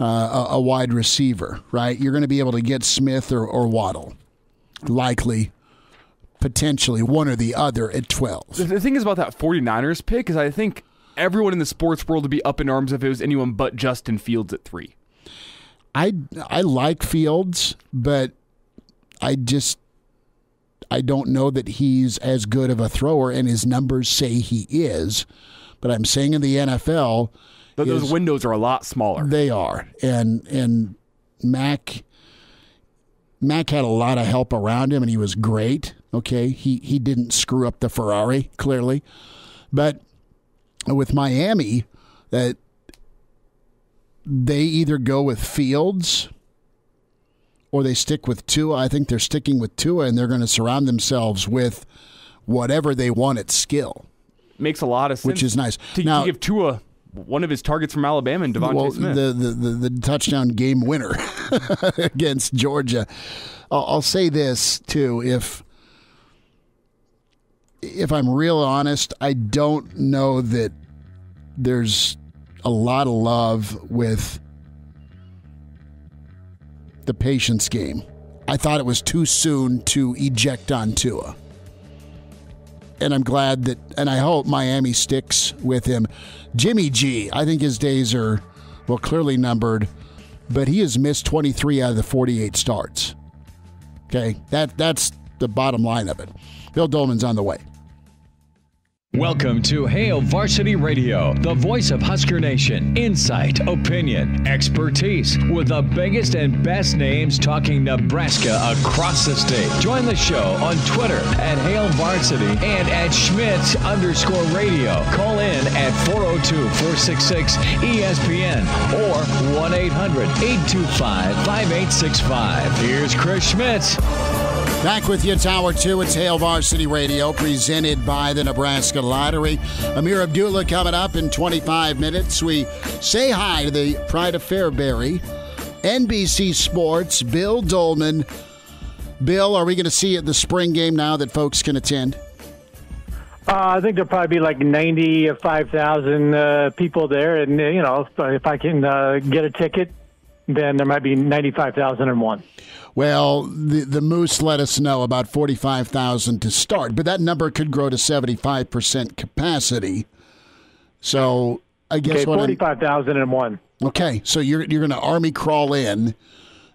uh, a, a wide receiver, right? You're going to be able to get Smith or, or Waddle, likely, potentially one or the other at 12. The, thing is about that 49ers pick is I think everyone in the sports world would be up in arms if it was anyone but Justin Fields at three. I I like Fields, but I just I don't know that he's as good of a thrower, and his numbers say he is. But I'm saying in the NFL, But those is- windows are a lot smaller. they are, and and Mac Mac had a lot of help around him, and he was great. Okay, he he didn't screw up the Ferrari clearly, but with Miami, that they either go with Fields or they stick with Tua. I think they're sticking with Tua, and they're going to surround themselves with whatever they want at skill, Makes a lot of sense. which is nice. to, now, to give Tua one of his targets from Alabama and DeVonta well, Smith. the, the, the, the touchdown game winner against Georgia. I'll, I'll say this too: if if I'm real honest, I don't know that there's a lot of love with the patience game. I thought it was too soon to eject on Tua. And I'm glad that, and I hope Miami sticks with him. Jimmy G, I think his days are, well, clearly numbered, but he has missed 23 out of the 48 starts. Okay, that that's the bottom line of it. Bill Doleman's on the way. Welcome to Hail Varsity Radio, the voice of Husker Nation. Insight, opinion, expertise, with the biggest and best names talking Nebraska across the state. Join the show on Twitter at Hail Varsity and at Schmitz underscore radio. Call in at 402 466 ESPN or 1 800 825 5865. Here's Chris Schmidt. Back with you, Tower 2. It's Hail Varsity Radio, presented by the Nebraska Lottery. Ameer Abdullah coming up in 25 minutes. We say hi to the Pride of Fairbury, NBC Sports, Bill Doleman. Bill, are we going to see at the spring game now that folks can attend? Uh, I think there'll probably be like 95,000 uh, people there. And, uh, you know, if, if I can uh, get a ticket, then there might be 95,001. Well, the, the Moose let us know about 45,000 to start, but that number could grow to 75% capacity. So I guess Okay, what I'm- 45,001. Okay, so you're you're going to army crawl in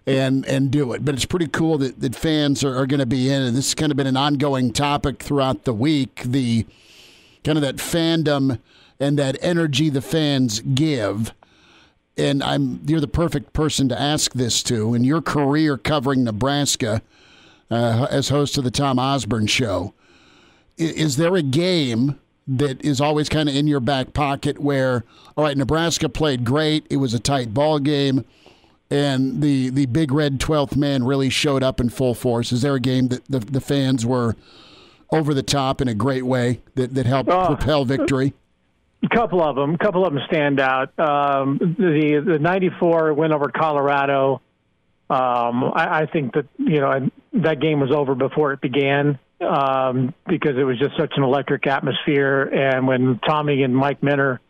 and and do it, but it's pretty cool that, that fans are, are going to be in, and this has kind of been an ongoing topic throughout the week. The kind of that fandom and that energy the fans give, and I'm you're the perfect person to ask this to. In your career covering Nebraska uh, as host of the Tom Osborne Show, is there a game that is always kind of in your back pocket where all right nebraska played great it was a tight ball game and the the big red 12th man really showed up in full force is there a game that the, the fans were over the top in a great way that, that helped Oh. propel victory A couple of them, a couple of them stand out. Um, the the '94 win over Colorado. Um, I, I think that you know, that game was over before it began um, because it was just such an electric atmosphere. And when Tommy and Mike Minter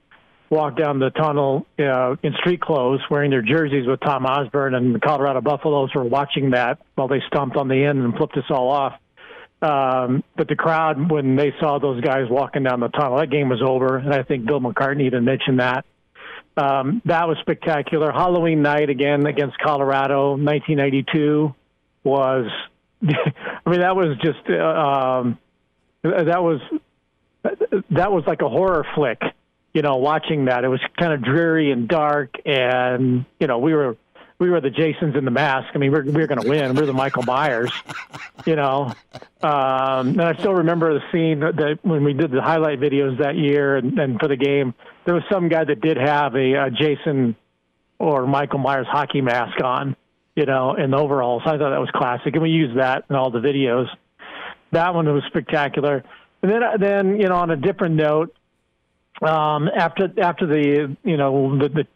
walked down the tunnel uh, in street clothes, wearing their jerseys with Tom Osborne, and the Colorado Buffaloes were watching that while they stomped on the end and flipped us all off. Um, but the crowd, when they saw those guys walking down the tunnel, that game was over. And I think Bill McCartney even mentioned that. Um, that was spectacular. Halloween night again against Colorado, 1992 was. I mean, that was just uh, um, that was that was like a horror flick. You know, watching that, it was kind of dreary and dark, and you know, we were we were the Jasons in the mask. I mean, we we're, we were going to win. We we're the Michael Myers, you know. Um, and I still remember the scene that when we did the highlight videos that year and, and for the game, there was some guy that did have a, a Jason or Michael Myers hockey mask on, you know, in the overalls. I thought that was classic, and we used that in all the videos. That one was spectacular. And then, then you know, on a different note, um, after after the you know the, the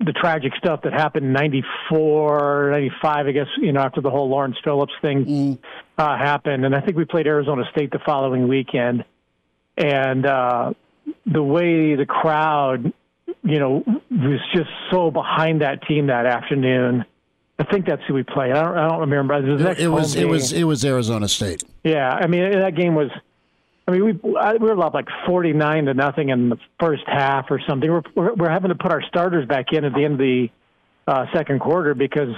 the tragic stuff that happened in 94, 95, I guess, you know, after the whole Lawrence Phillips thing mm. uh, happened. And I think we played Arizona State the following weekend. And uh, the way the crowd, you know, was just so behind that team that afternoon. I think that's who we played. I don't, I don't remember. It was, it was, it was, it was Arizona State. Yeah. I mean, that game was – I mean, we we were up like forty nine to nothing in the first half or something. We're, we're we're having to put our starters back in at the end of the uh, second quarter because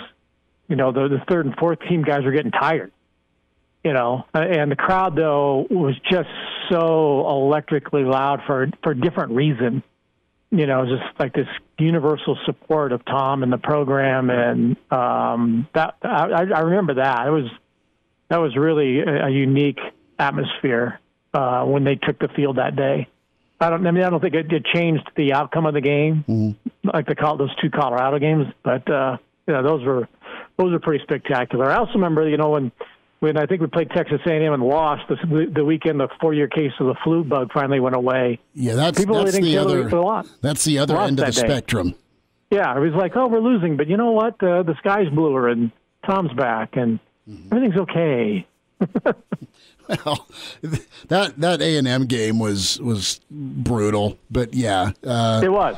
you know the the third and fourth team guys were getting tired. You know, and the crowd though was just so electrically loud for for different reason. You know, just like this universal support of Tom and the program, and um, that I, I remember that it was that was really a, a unique atmosphere uh, when they took the field that day. I don't. I mean, I don't think it, it changed the outcome of the game, mm-hmm. like the call those two Colorado games. But uh, you know, those were those were pretty spectacular. I also remember, you know, when when I think we played Texas A&M and lost the, the weekend, the four-year case of the flu bug finally went away. Yeah, that's People that's the other. That's the other end of the spectrum. Yeah, it was like, oh, we're losing, but you know what? Uh, the sky's bluer and Tom's back and mm-hmm. everything's okay. well, that that A and M game was was brutal, but yeah, uh, it was.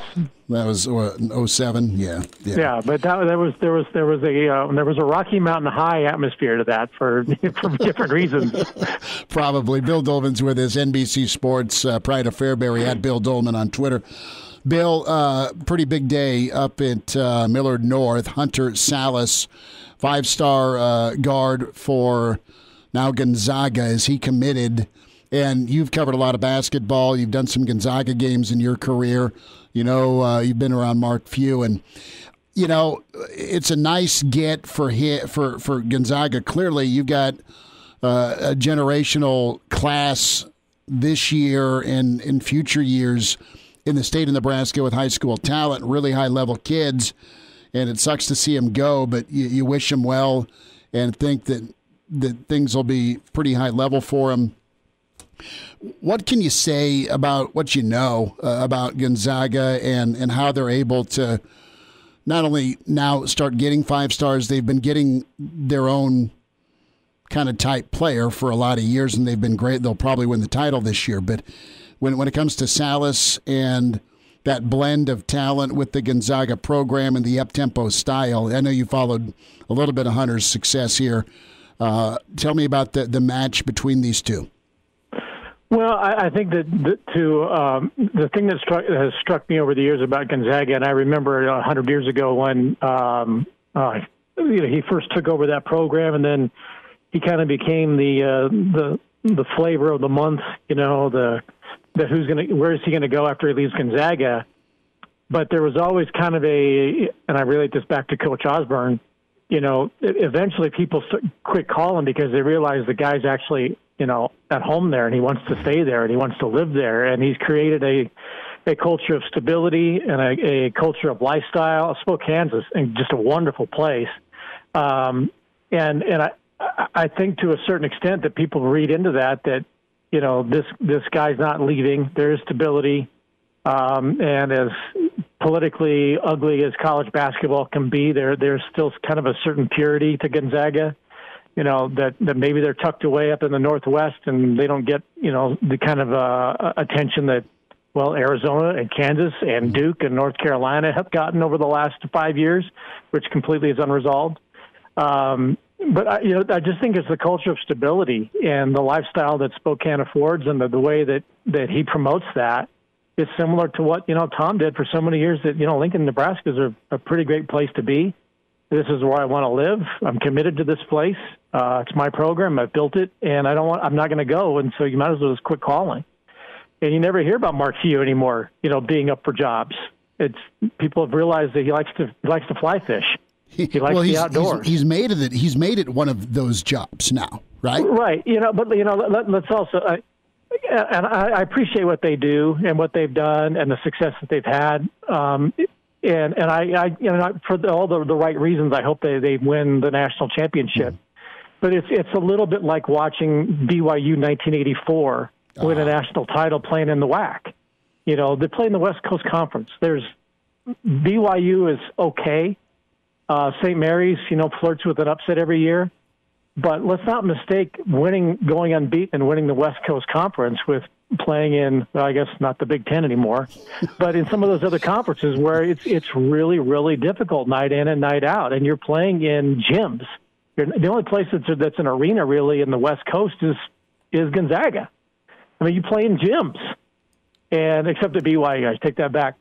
That was uh, 07? Yeah, yeah, yeah. But that there was there was there was a uh, there was a Rocky Mountain High atmosphere to that for for different reasons. Probably. Bill Doleman's with his NBC Sports, uh, Pride of Fairbury at Bill Doleman on Twitter. Bill, uh, pretty big day up at uh, Millard North. Hunter Sallis, five star uh, guard for now Gonzaga. Is he committed? And you've covered a lot of basketball. You've done some Gonzaga games in your career. You know, uh, you've been around Mark Few, and you know it's a nice get for hit for for Gonzaga. Clearly, you've got uh, a generational class this year and in future years in the state of Nebraska with high school talent, really high level kids. And it sucks to see him go, but you, you wish him well and think that that things will be pretty high level for him. What can you say about what you know uh, about Gonzaga and, and how they're able to not only now start getting five stars, they've been getting their own kind of type player for a lot of years, and they've been great. They'll probably win the title this year. But when, when it comes to Sallis and that blend of talent with the Gonzaga program and the up tempo style, I know you followed a little bit of Hunter's success here. Uh, tell me about the, the match between these two. Well, I, I think that the, to um, the thing that struck, has struck me over the years about Gonzaga, and I remember a hundred years ago when um, uh, you know, he first took over that program, and then he kind of became the uh, the the flavor of the month. You know, the the who's going to where is he going to go after he leaves Gonzaga? But there was always kind of a, and I relate this back to Coach Osborne you know, eventually people quit calling because they realize the guy's actually, you know, at home there and he wants to stay there and he wants to live there and he's created a a culture of stability and a, a culture of lifestyle. Spokane's and just a wonderful place, um, and and I I think to a certain extent that people read into that that you know this this guy's not leaving. There is stability, um, and as politically ugly as college basketball can be, there there's still kind of a certain purity to Gonzaga, you know that that maybe they're tucked away up in the northwest and they don't get you know the kind of uh, attention that well Arizona and Kansas and Duke and North Carolina have gotten over the last five years, which completely is unresolved. Um, but I, you know, I just think it's the culture of stability and the lifestyle that Spokane affords, and the, the way that that he promotes that is similar to what you know Tom did for so many years. That you know Lincoln, Nebraska is a, a pretty great place to be. This is where I want to live. I'm committed to this place. Uh, it's my program. I've built it, and I don't want. I'm not going to go. And so you might as well just quit calling. And you never hear about Mark Few anymore. You know, being up for jobs. It's people have realized that he likes to he likes to fly fish. He, he likes well, the outdoors. He's, he's, made it. He's made it one of those jobs now, right? Right. You know, but you know, let, us also. Uh, and I, I appreciate what they do and what they've done and the success that they've had. Um, and and I, I you know for the, all the the right reasons, I hope they they win the national championship. Mm-hmm. But it's it's a little bit like watching BYU 1984 uh-huh. win a national title playing in the WAC. You know, they play in the West Coast Conference. There's BYU is okay. Uh, St. Mary's, you know, flirts with an upset every year. But let's not mistake winning, going unbeaten, and winning the West Coast Conference with playing in, well, I guess not the Big Ten anymore, but in some of those other conferences where it's it's really really difficult night in and night out, and you're playing in gyms. You're, the only place that's that's an arena really in the West Coast is is Gonzaga. I mean, you play in gyms, and except the BYU guys, take that back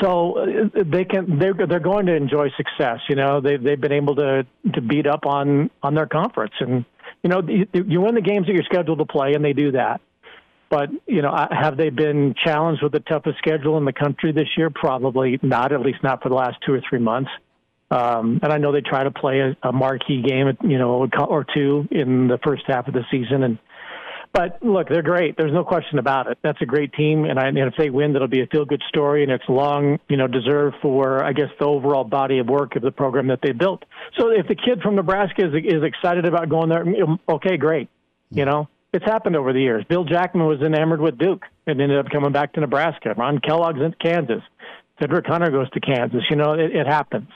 so uh, they can they're they're going to enjoy success. You know, they they've been able to to beat up on on their conference, and you know you, you win the games that you're scheduled to play, and they do that. But you know, have they been challenged with the toughest schedule in the country this year? Probably not. At least not for the last two or three months. Um, and I know they try to play a, a marquee game, you know, or two in the first half of the season, and but look, they're great. There's no question about it. That's a great team, and, I, and if they win, that'll be a feel-good story, and it's long, you know, deserved for I guess the overall body of work of the program that they built. So if the kid from Nebraska is is excited about going there, mm, okay, great. You know, it's happened over the years. Bill Jackman was enamored with Duke and ended up coming back to Nebraska. Ron Kellogg's in Kansas. Cedric Hunter goes to Kansas. You know, it, it happens.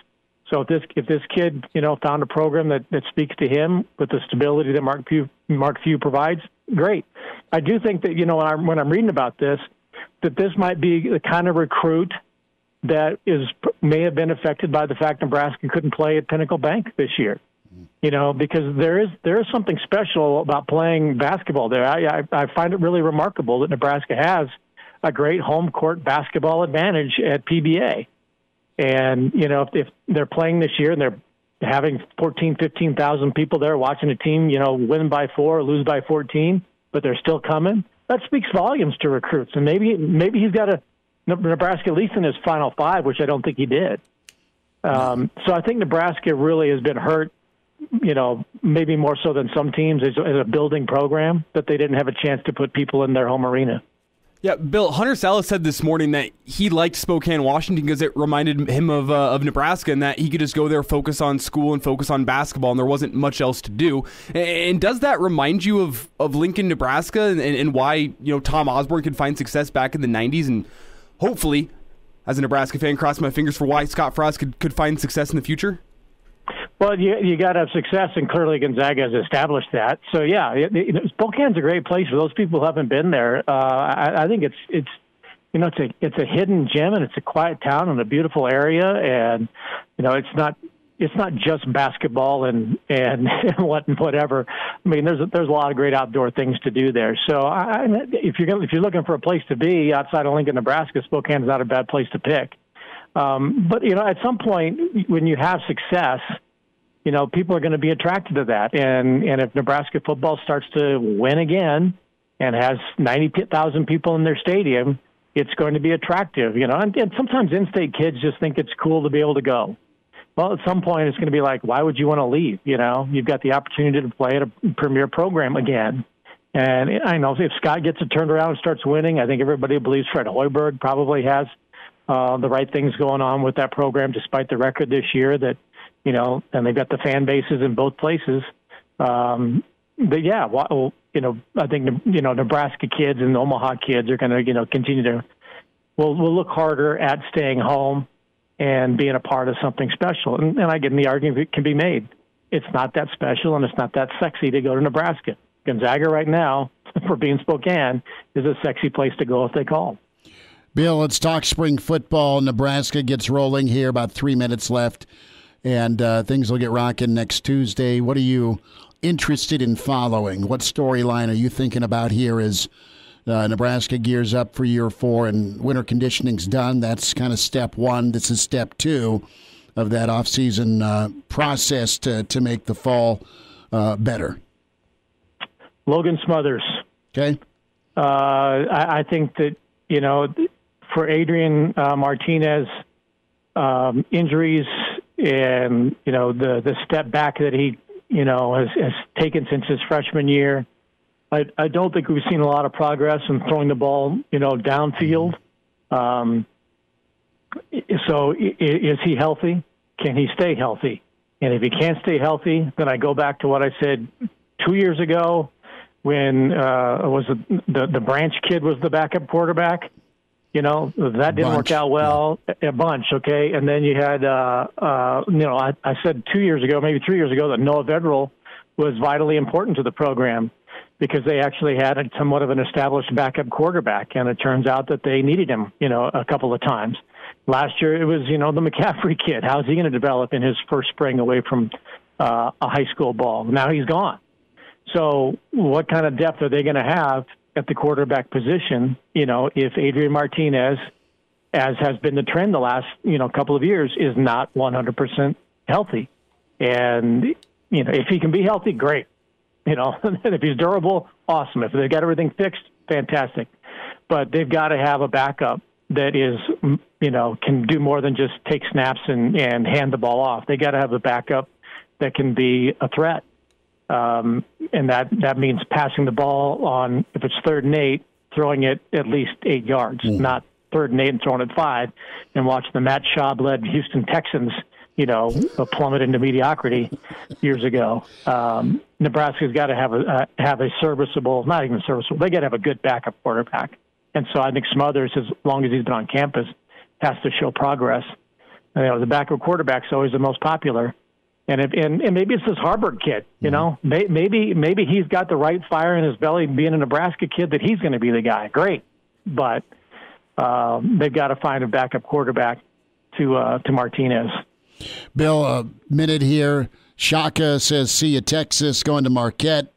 So if this if this kid you know found a program that that speaks to him with the stability that Mark Few Mark Few provides, great. I do think that you know when I'm, when I'm reading about this, that this might be the kind of recruit that is may have been affected by the fact Nebraska couldn't play at Pinnacle Bank this year. You know, because there is there is something special about playing basketball there. I, I I find it really remarkable that Nebraska has a great home court basketball advantage at PBA. And you know, if, if they're playing this year and they're having 14, 15,000 people there watching a team, you know, win by four, lose by 14, but they're still coming, that speaks volumes to recruits. And maybe maybe he's got a Nebraska at least in his final five, which I don't think he did. Um, so I think Nebraska really has been hurt, you know, maybe more so than some teams as, as a building program that they didn't have a chance to put people in their home arena. Yeah, Bill Hunter Sallis said this morning that he liked Spokane, Washington because it reminded him of uh, of Nebraska and that he could just go there, focus on school and focus on basketball, and there wasn't much else to do. And does that remind you of, of Lincoln, Nebraska, and, and why you know Tom Osborne could find success back in the '90s, and hopefully, as a Nebraska fan, cross my fingers for why Scott Frost could could find success in the future. Well, you you got to have success, and clearly Gonzaga has established that. So yeah, Spokane's a great place for those people who haven't been there. Uh, I, I think it's it's you know it's a it's a hidden gem, and it's a quiet town and a beautiful area, and you know it's not it's not just basketball and and, and what whatever. I mean, there's a, there's a lot of great outdoor things to do there. So I, if you're if you're looking for a place to be outside of Lincoln, Nebraska, Spokane is not a bad place to pick. Um, but you know, at some point when you have success you know, people are going to be attracted to that. And and if Nebraska football starts to win again and has 90,000 people in their stadium, it's going to be attractive, you know. And, and sometimes in-state kids just think it's cool to be able to go. Well, at some point, it's going to be like, why would you want to leave? You know, you've got the opportunity to play at a premier program again. And I know if Scott gets it turned around and starts winning, I think everybody believes Fred Hoiberg probably has uh, the right things going on with that program, despite the record this year. That you know, and they've got the fan bases in both places. Um, but yeah, well, you know, I think you know Nebraska kids and Omaha kids are going to you know continue to will will look harder at staying home and being a part of something special. And, and I get the argument can be made. it's not that special and it's not that sexy to go to Nebraska. Gonzaga right now, for being Spokane, is a sexy place to go if they call. Bill, let's talk spring football. Nebraska gets rolling here, about three minutes left, and uh, things will get rocking next Tuesday. What are you interested in following? What storyline are you thinking about here as uh, Nebraska gears up for year four and winter conditioning's done? That's kind of step one. This is step two of that offseason uh, process to, to make the fall uh, better. Logan Smothers. Okay. Uh, I, I think that, you know, for Adrian uh, Martinez, um, injuries and you know the the step back that he you know has, has taken since his freshman year. I, I don't think we've seen a lot of progress in throwing the ball you know downfield. Um, so is he healthy? Can he stay healthy? And if he can't stay healthy, then I go back to what I said two years ago when uh, was the, the the Branch kid was the backup quarterback you know, that didn't work out well. Yeah. A bunch, okay. And then you had, uh, uh, you know, I, I said two years ago, maybe three years ago, that Noah Vedral was vitally important to the program because they actually had a, somewhat of an established backup quarterback, and it turns out that they needed him, you know, a couple of times. Last year it was, you know, the McCaffrey kid. How's he going to develop in his first spring away from uh, a high school ball? Now he's gone. So, what kind of depth are they going to have at the quarterback position, you know, if Adrian Martinez, as has been the trend the last, you know, couple of years, is not 100% healthy. And, you know, if he can be healthy, great. You know, if he's durable, awesome. If they've got everything fixed, fantastic. But they've got to have a backup that is, you know, can do more than just take snaps and, and hand the ball off. They got to have a backup that can be a threat. Um, and that, that means passing the ball on, if it's third and eight, throwing it at least eight yards, mm. not third and eight and throwing it five, and watch the Matt Schaub led Houston Texans, you know, plummet into mediocrity years ago. Um, Nebraska's got to have a uh, have a serviceable, not even serviceable. They got to have a good backup quarterback, and so I think Smothers, as long as he's been on campus, has to show progress. You know, the backup quarterback's always the most popular. And, if, and and maybe it's this Haarberg kid, you mm-hmm. know, maybe maybe he's got the right fire in his belly, being a Nebraska kid, that he's going to be the guy. Great, but um, they've got to find a backup quarterback to uh, to Martinez. Bill, a minute here. Shaka says, "See you, Texas." Going to Marquette.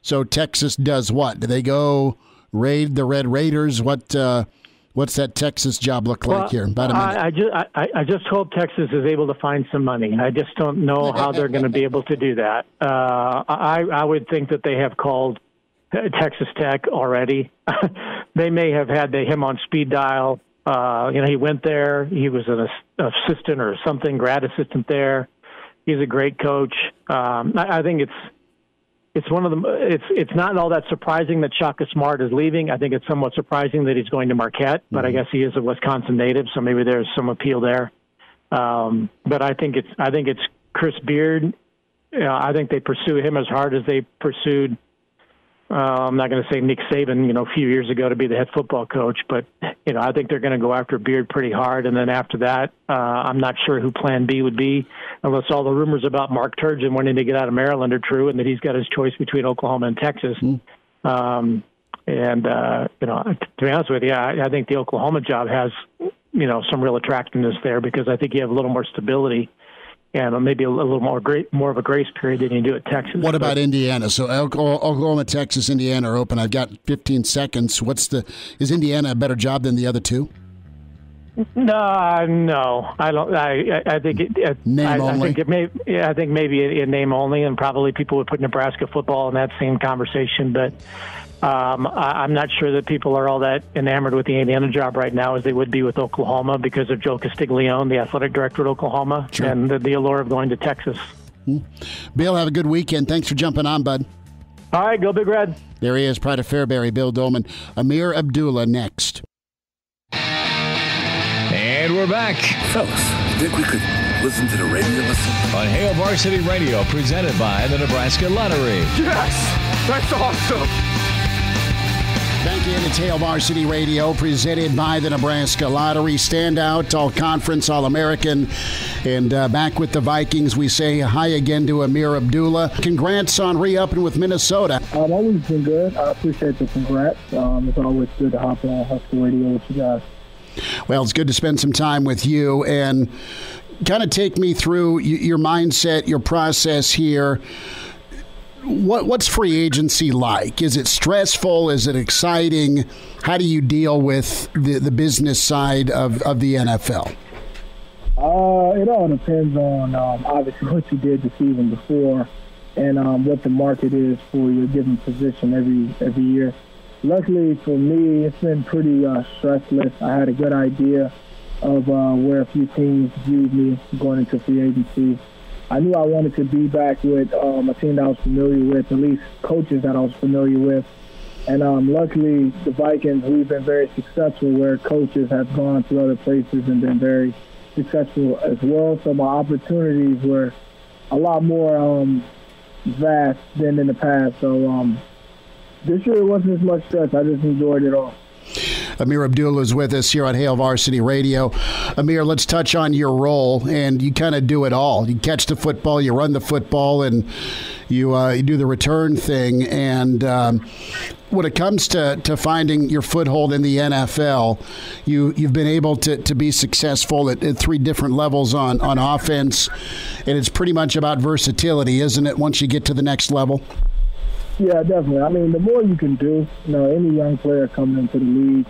So Texas does what? Do they go raid the Red Raiders? What? Uh, What's that Texas job look like well, here? About a minute. I, I just I, I, just hope Texas is able to find some money. I just don't know how they're going to be able to do that. Uh, I I would think that they have called Texas Tech already. they may have had the, him on speed dial. Uh, you know, he went there. He was an assistant or something, grad assistant there. He's a great coach. Um, I, I think it's it's one of the it's it's not all that surprising that Shaka Smart is leaving. I think it's somewhat surprising that he's going to Marquette, but mm-hmm. I guess he is a Wisconsin native, so maybe there's some appeal there. Um, but I think it's I think it's Chris Beard. You know, I think they pursue him as hard as they pursued uh, I'm not going to say Nick Saban, you know, a few years ago to be the head football coach, but you know, I think they're going to go after Beard pretty hard, and then after that, uh, I'm not sure who Plan B would be, unless all the rumors about Mark Turgeon wanting to get out of Maryland are true, and that he's got his choice between Oklahoma and Texas. Mm. Um, and uh, you know, to be honest with you, I, I think the Oklahoma job has, you know, some real attractiveness there because I think you have a little more stability and maybe a little more great, more of a grace period than you do at Texas. What about Indiana? So Oklahoma, Texas, Indiana are open. I've got 15 seconds. What's the? Is Indiana a better job than the other two? No, no, I don't. I, I think it, name I, only. I think it may. Yeah, I think maybe in name only, and probably people would put Nebraska football in that same conversation. But um, I, I'm not sure that people are all that enamored with the Indiana job right now as they would be with Oklahoma because of Joe Castiglione, the athletic director at Oklahoma, sure. and the, the, allure of going to Texas. Hmm. Bill, have a good weekend. Thanks for jumping on, bud. All right, go Big Red. There he is, Pride of Fairbury, Bill Doleman. Ameer Abdullah next. And we're back. Fellas, think we could listen to the radio listen? On Hail Varsity Radio, presented by the Nebraska Lottery. Yes! That's awesome! Thank you to Hail Varsity Radio, presented by the Nebraska Lottery. Standout, All Conference, All American. And uh, back with the Vikings, we say hi again to Ameer Abdullah. Congrats on re upping with Minnesota. I've always been good. I appreciate the congrats. Um, it's always good to hop on Husker Radio with you guys. Well, it's good to spend some time with you and kind of take me through your mindset, your process here what what's free agency like? Is it stressful? Is it exciting? How do you deal with the, the business side of, of the NFL? Uh, it all depends on um, obviously what you did the season before and um, what the market is for your given position every every year. Luckily for me, it's been pretty uh, stressless. I had a good idea of uh, where a few teams viewed me going into free agency I knew I wanted to be back with um, a team that I was familiar with, at least coaches that I was familiar with. And um, luckily, the Vikings, we've been very successful where coaches have gone to other places and been very successful as well. So my opportunities were a lot more um, vast than in the past. So um, this year it wasn't as much stress. I just enjoyed it all. Ameer Abdullah is with us here on Hail Varsity Radio. Ameer, let's touch on your role, and you kind of do it all. You catch the football, you run the football, and you uh, you do the return thing. And um, when it comes to, to finding your foothold in the NFL, you you've been able to, to be successful at, at three different levels on, on offense, and it's pretty much about versatility, isn't it? Once you get to the next level. Yeah, definitely. I mean, the more you can do, you know, any young player coming into the league,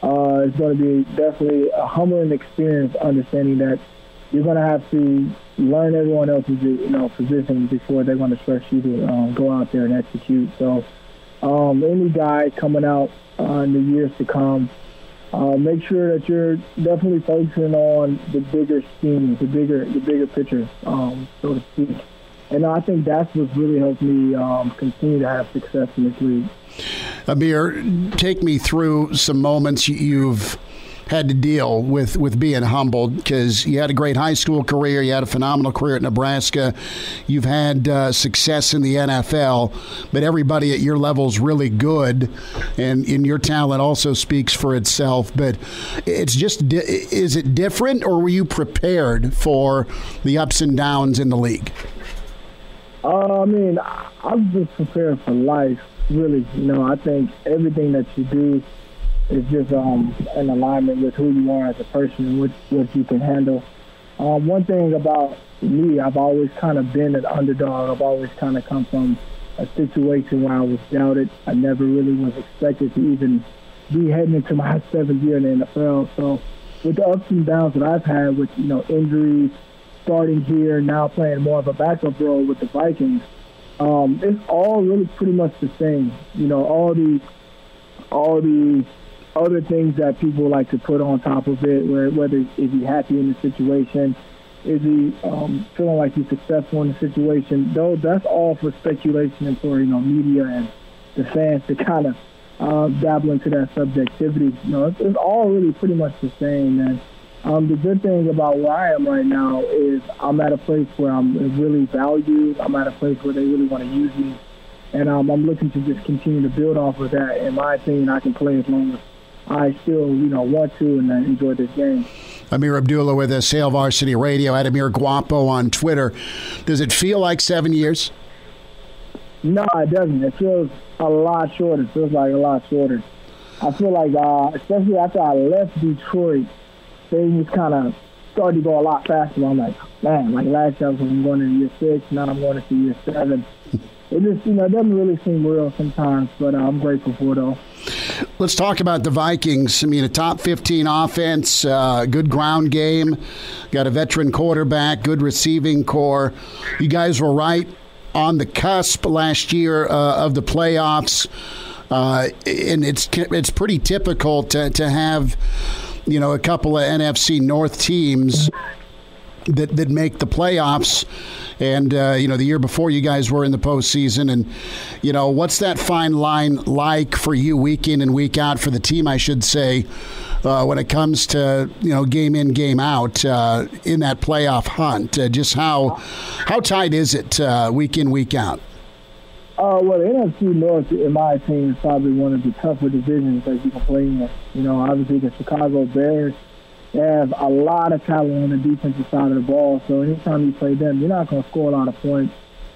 uh, it's going to be definitely a humbling experience, understanding that you're going to have to learn everyone else's, you know, position before they're going to trust you to um, go out there and execute. So, um, any guy coming out uh, in the years to come, uh, make sure that you're definitely focusing on the bigger scheme, the bigger, the bigger picture, um, so to speak. And I think that's what's really helped me um, continue to have success in this league. Ameer, take me through some moments you've had to deal with with being humbled because you had a great high school career, you had a phenomenal career at Nebraska, you've had uh, success in the NFL, but everybody at your level is really good, and in your talent also speaks for itself. But it's just is it different, or were you prepared for the ups and downs in the league? Uh, I mean, I'm just prepared for life, really. You know, I think everything that you do is just um, in alignment with who you are as a person and what, what you can handle. Um, one thing about me, I've always kind of been an underdog. I've always kind of come from a situation where I was doubted. I never really was expected to even be heading into my seventh year in the NFL. So with the ups and downs that I've had with, you know, injuries, starting here, now playing more of a backup role with the Vikings. Um, it's all really pretty much the same. You know, all the all the other things that people like to put on top of it, where whether is he happy in the situation, is he um, feeling like he's successful in the situation, though that's all for speculation and for you know media and the fans to kind of uh, dabble into that subjectivity. You know, it's, it's all really pretty much the same, and um, the good thing about where I am right now is I'm at a place where I'm really valued. I'm at a place where they really want to use me. And um, I'm looking to just continue to build off of that. In my opinion, I can play as long as I still, you know, want to and enjoy this game. Ameer Abdullah with us, Hail Varsity Radio, at Ameer Guapo on Twitter. Does it feel like seven years? No, it doesn't. It feels a lot shorter. It feels like a lot shorter. I feel like, uh, especially after I left Detroit, things kind of started to go a lot faster. I'm like, man, like last year I was going into year six, now I'm going into year seven. It just, you know, it doesn't really seem real sometimes, but uh, I'm grateful for it all. Let's talk about the Vikings. I mean, a top 15 offense, uh, good ground game, got a veteran quarterback, good receiving core. You guys were right on the cusp last year uh, of the playoffs. Uh, and it's it's pretty typical to, to have you know, a couple of NFC North teams that that make the playoffs. And uh, you know, the year before, you guys were in the postseason. And you know, what's that fine line like for you, week in and week out, for the team, I should say, uh, when it comes to you know, game in, game out uh, in that playoff hunt? Uh, just how how tight is it uh, week in, week out? Uh, well, the NFC North, in my opinion, is probably one of the tougher divisions that you can play in. You know, obviously the Chicago Bears they have a lot of talent on the defensive side of the ball. So anytime you play them, you're not going to score a lot of points.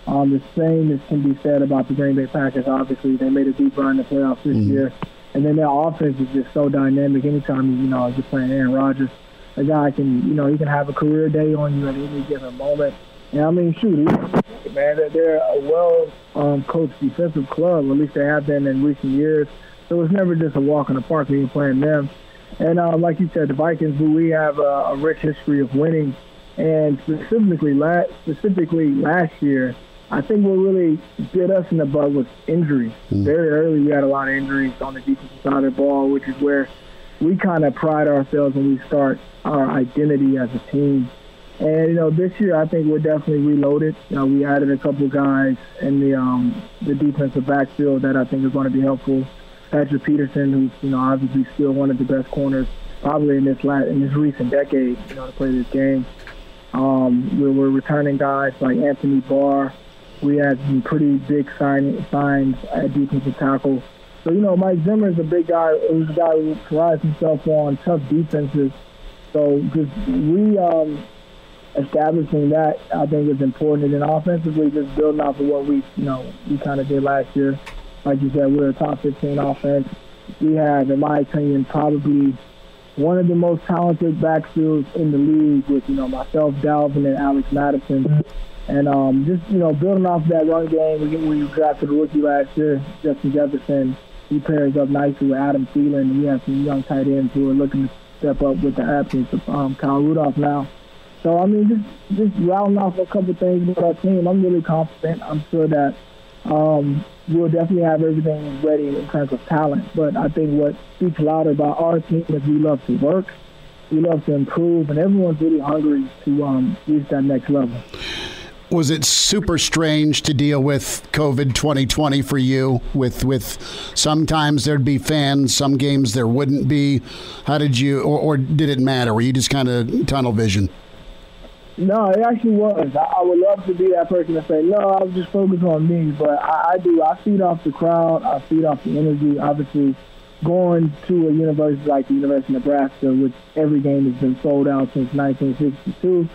Um, the same as can be said about the Green Bay Packers. Obviously, they made a deep run in the playoffs this mm-hmm. year, and then their offense is just so dynamic. Anytime you know you're playing Aaron Rodgers, a guy can you know he can have a career day on you at any given moment. And I mean, shoot, man, they're a well um, coached defensive club. At least they have been in recent years. So it's never just a walk in the park when you're playing them. And uh, like you said, the Vikings, who we have a, a rich history of winning, and specifically last specifically last year, I think what really bit us in the butt was injuries. Mm. Very early, we had a lot of injuries on the defensive side of the ball, which is where we kind of pride ourselves when we start our identity as a team. And you know, this year I think we're definitely reloaded. You know, we added a couple guys in the um, the defensive backfield that I think is going to be helpful. Patrick Peterson, who's you know obviously still one of the best corners probably in this last, in this recent decade, you know, to play this game. Um, we're, we're returning guys like Anthony Barr. We had some pretty big sign, signs at defensive tackle. So you know, Mike Zimmer is a big guy. He's a guy who prides himself on tough defenses. So just re um, establishing that, I think, is important. And then offensively, just building off of what we, you know, we kind of did last year like you said, we're a top 15 offense. We have, in my opinion, probably one of the most talented backfields in the league with, you know, myself, Dalvin, and Alex Mattison. And um, just, you know, building off that run game, we, we drafted a rookie last year, Justin Jefferson. He pairs up nicely with Adam Thielen. And we have some young tight ends who are looking to step up with the absence of um, Kyle Rudolph now. So, I mean, just, just rounding off a couple things with our team, I'm really confident. I'm sure that um, we'll definitely have everything ready in terms of talent. But I think what speaks louder about our team is we love to work, we love to improve, and everyone's really hungry to um, reach that next level. Was it super strange to deal with COVID 2020 for you? With with sometimes there'd be fans, some games there wouldn't be. How did you, or, or did it matter? Were you just kind of tunnel vision? No, it actually was. I, I would love to be that person to say, no, I was just focused on me. But I, I do. I feed off the crowd. I feed off the energy. Obviously, going to a university like the University of Nebraska, which every game has been sold out since 1962,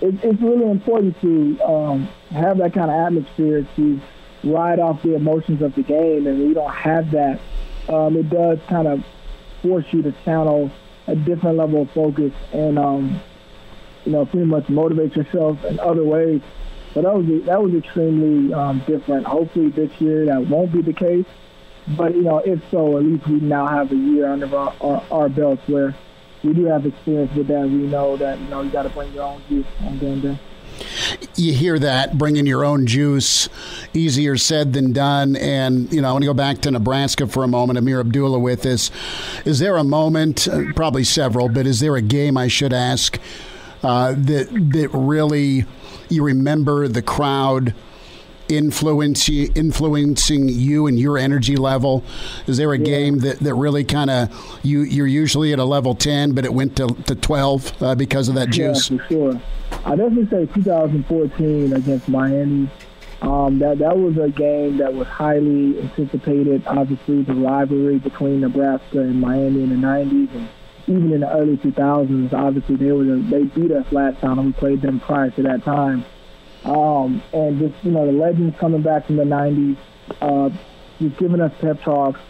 it, it's really important to um, have that kind of atmosphere to ride off the emotions of the game. And we don't have that. Um, it does kind of force you to channel a different level of focus and um, you know, pretty much motivate yourself in other ways. But that was that was extremely um, different. Hopefully this year that won't be the case. But you know, if so, at least we now have a year under our, our, our belts where we do have experience with that. We know that you know you got to bring your own juice on game day. You hear that bringing your own juice, easier said than done. And you know, I want to go back to Nebraska for a moment. Ameer Abdullah with this. Is there a moment, uh, probably several, but is there a game I should ask? Uh, that that really you remember the crowd influencing influencing you and your energy level? Is there a yeah. game that, that really kind of you you're usually at a level ten, but it went to, to twelve uh, because of that juice? Yeah, for sure. I definitely say 2014 against Miami. Um, that that was a game that was highly anticipated. Obviously, the rivalry between Nebraska and Miami in the '90s, and even in the early 2000s, obviously they were they beat us last time, and we played them prior to that time. Um, and just you know the legends coming back from the 90s, uh, just giving us pep talks,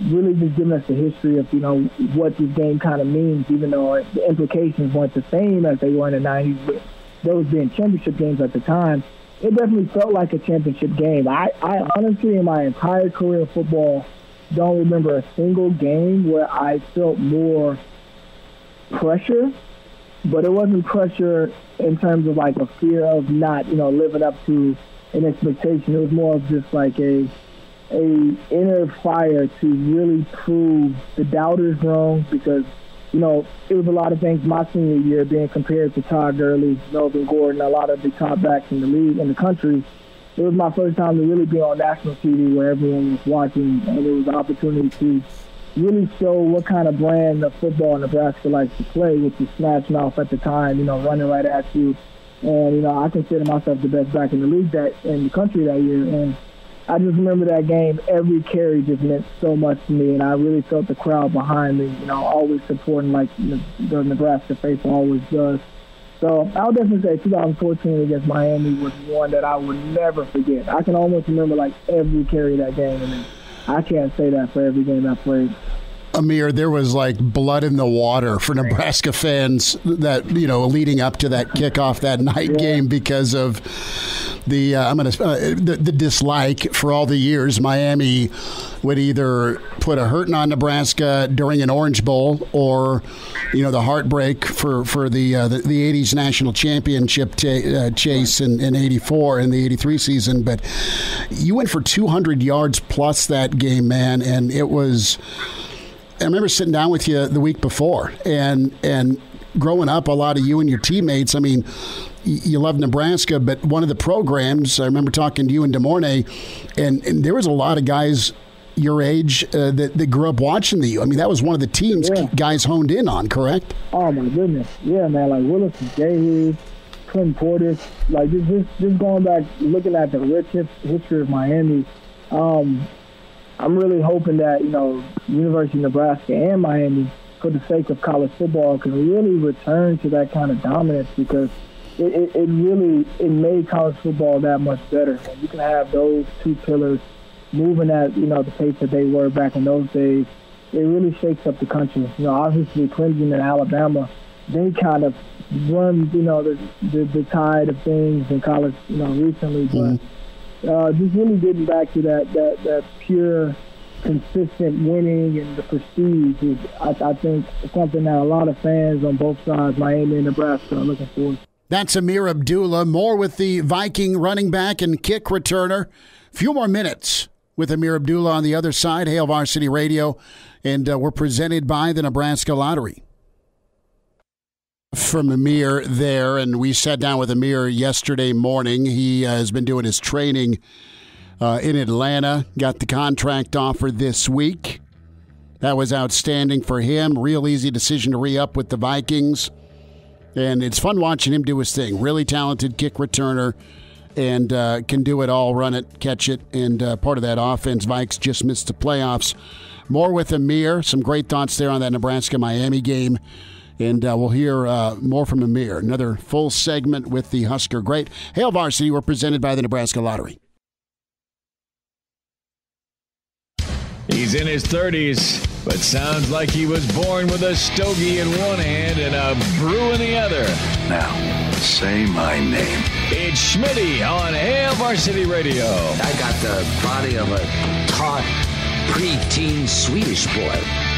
really just giving us the history of you know what this game kind of means, even though the implications weren't the same as they were in the 90s. But those being championship games at the time, it definitely felt like a championship game. I, I honestly, in my entire career of football, don't remember a single game where I felt more pressure, but it wasn't pressure in terms of like a fear of not, you know, living up to an expectation. It was more of just like a a inner fire to really prove the doubters wrong because you know, it was a lot of things my senior year being compared to Todd Gurley, Melvin Gordon, a lot of the top backs in the league in the country. It was my first time to really be on national TV where everyone was watching, and it was an opportunity to really show what kind of brand of football Nebraska likes to play, which is smash mouth at the time, you know, running right at you. And, you know, I consider myself the best back in the league that in the country that year. And I just remember that game. Every carry just meant so much to me, and I really felt the crowd behind me. You know, always supporting like the Nebraska face always does. So I'll definitely say 2014 against Miami was one that I would never forget. I can almost remember like every carry that game, I can't say that for every game I played. Ameer, there was like blood in the water for Nebraska fans that you know leading up to that kickoff that night yeah. game because of the uh, I'm gonna uh, the, the, dislike for all the years Miami would either put a hurting on Nebraska during an Orange Bowl or you know the heartbreak for for the uh, the, the, 80s national championship uh, chase in, in 84 in the 83 season but you went for 200 yards plus that game man and it was I remember sitting down with you the week before, and and growing up, a lot of you and your teammates. I mean, you love Nebraska, but one of the programs I remember talking to you and De'Mornay, and, and there was a lot of guys your age uh, that, that grew up watching the U. I mean, that was one of the teams yeah. guys honed in on, correct? Oh my goodness, yeah, man. Like Willis McGahee, Clint Portis, like just, just just going back, looking at the rich history of Miami. Um, I'm really hoping that you know University of Nebraska and Miami, for the sake of college football, can really return to that kind of dominance because it, it, it really it made college football that much better. And you can have those two pillars moving at you know the pace that they were back in those days. It really shakes up the country. You know, obviously Clemson and Alabama, they kind of run you know the the, the tide of things in college you know recently, but. Mm-hmm uh, just really getting back to that that that pure, consistent winning and the prestige is, I, I think, something that a lot of fans on both sides, Miami and Nebraska, are looking for. That's Ameer Abdullah. More with the Viking running back and kick returner. A few more minutes with Ameer Abdullah on the other side. Hail Varsity Radio, and uh, we're presented by the Nebraska Lottery from Ameer there, and we sat down with Ameer yesterday morning. He uh, has been doing his training uh, in Atlanta, got the contract offer this week. That was outstanding for him. Real easy decision to re up with the Vikings. And it's fun watching him do his thing. Really talented kick returner and uh, can do it all run it, catch it, and uh, part of that offense. Vikes just missed the playoffs. More with Ameer. Some great thoughts there on that Nebraska Miami game. And uh, we'll hear uh, more from Ameer. Another full segment with the Husker great. Hail Varsity, we're presented by the Nebraska Lottery. He's in his 30s, but sounds like he was born with a stogie in one hand and a brew in the other. Now, say my name. It's Schmitty on Hail Varsity Radio. I got the body of a taut, preteen Swedish boy.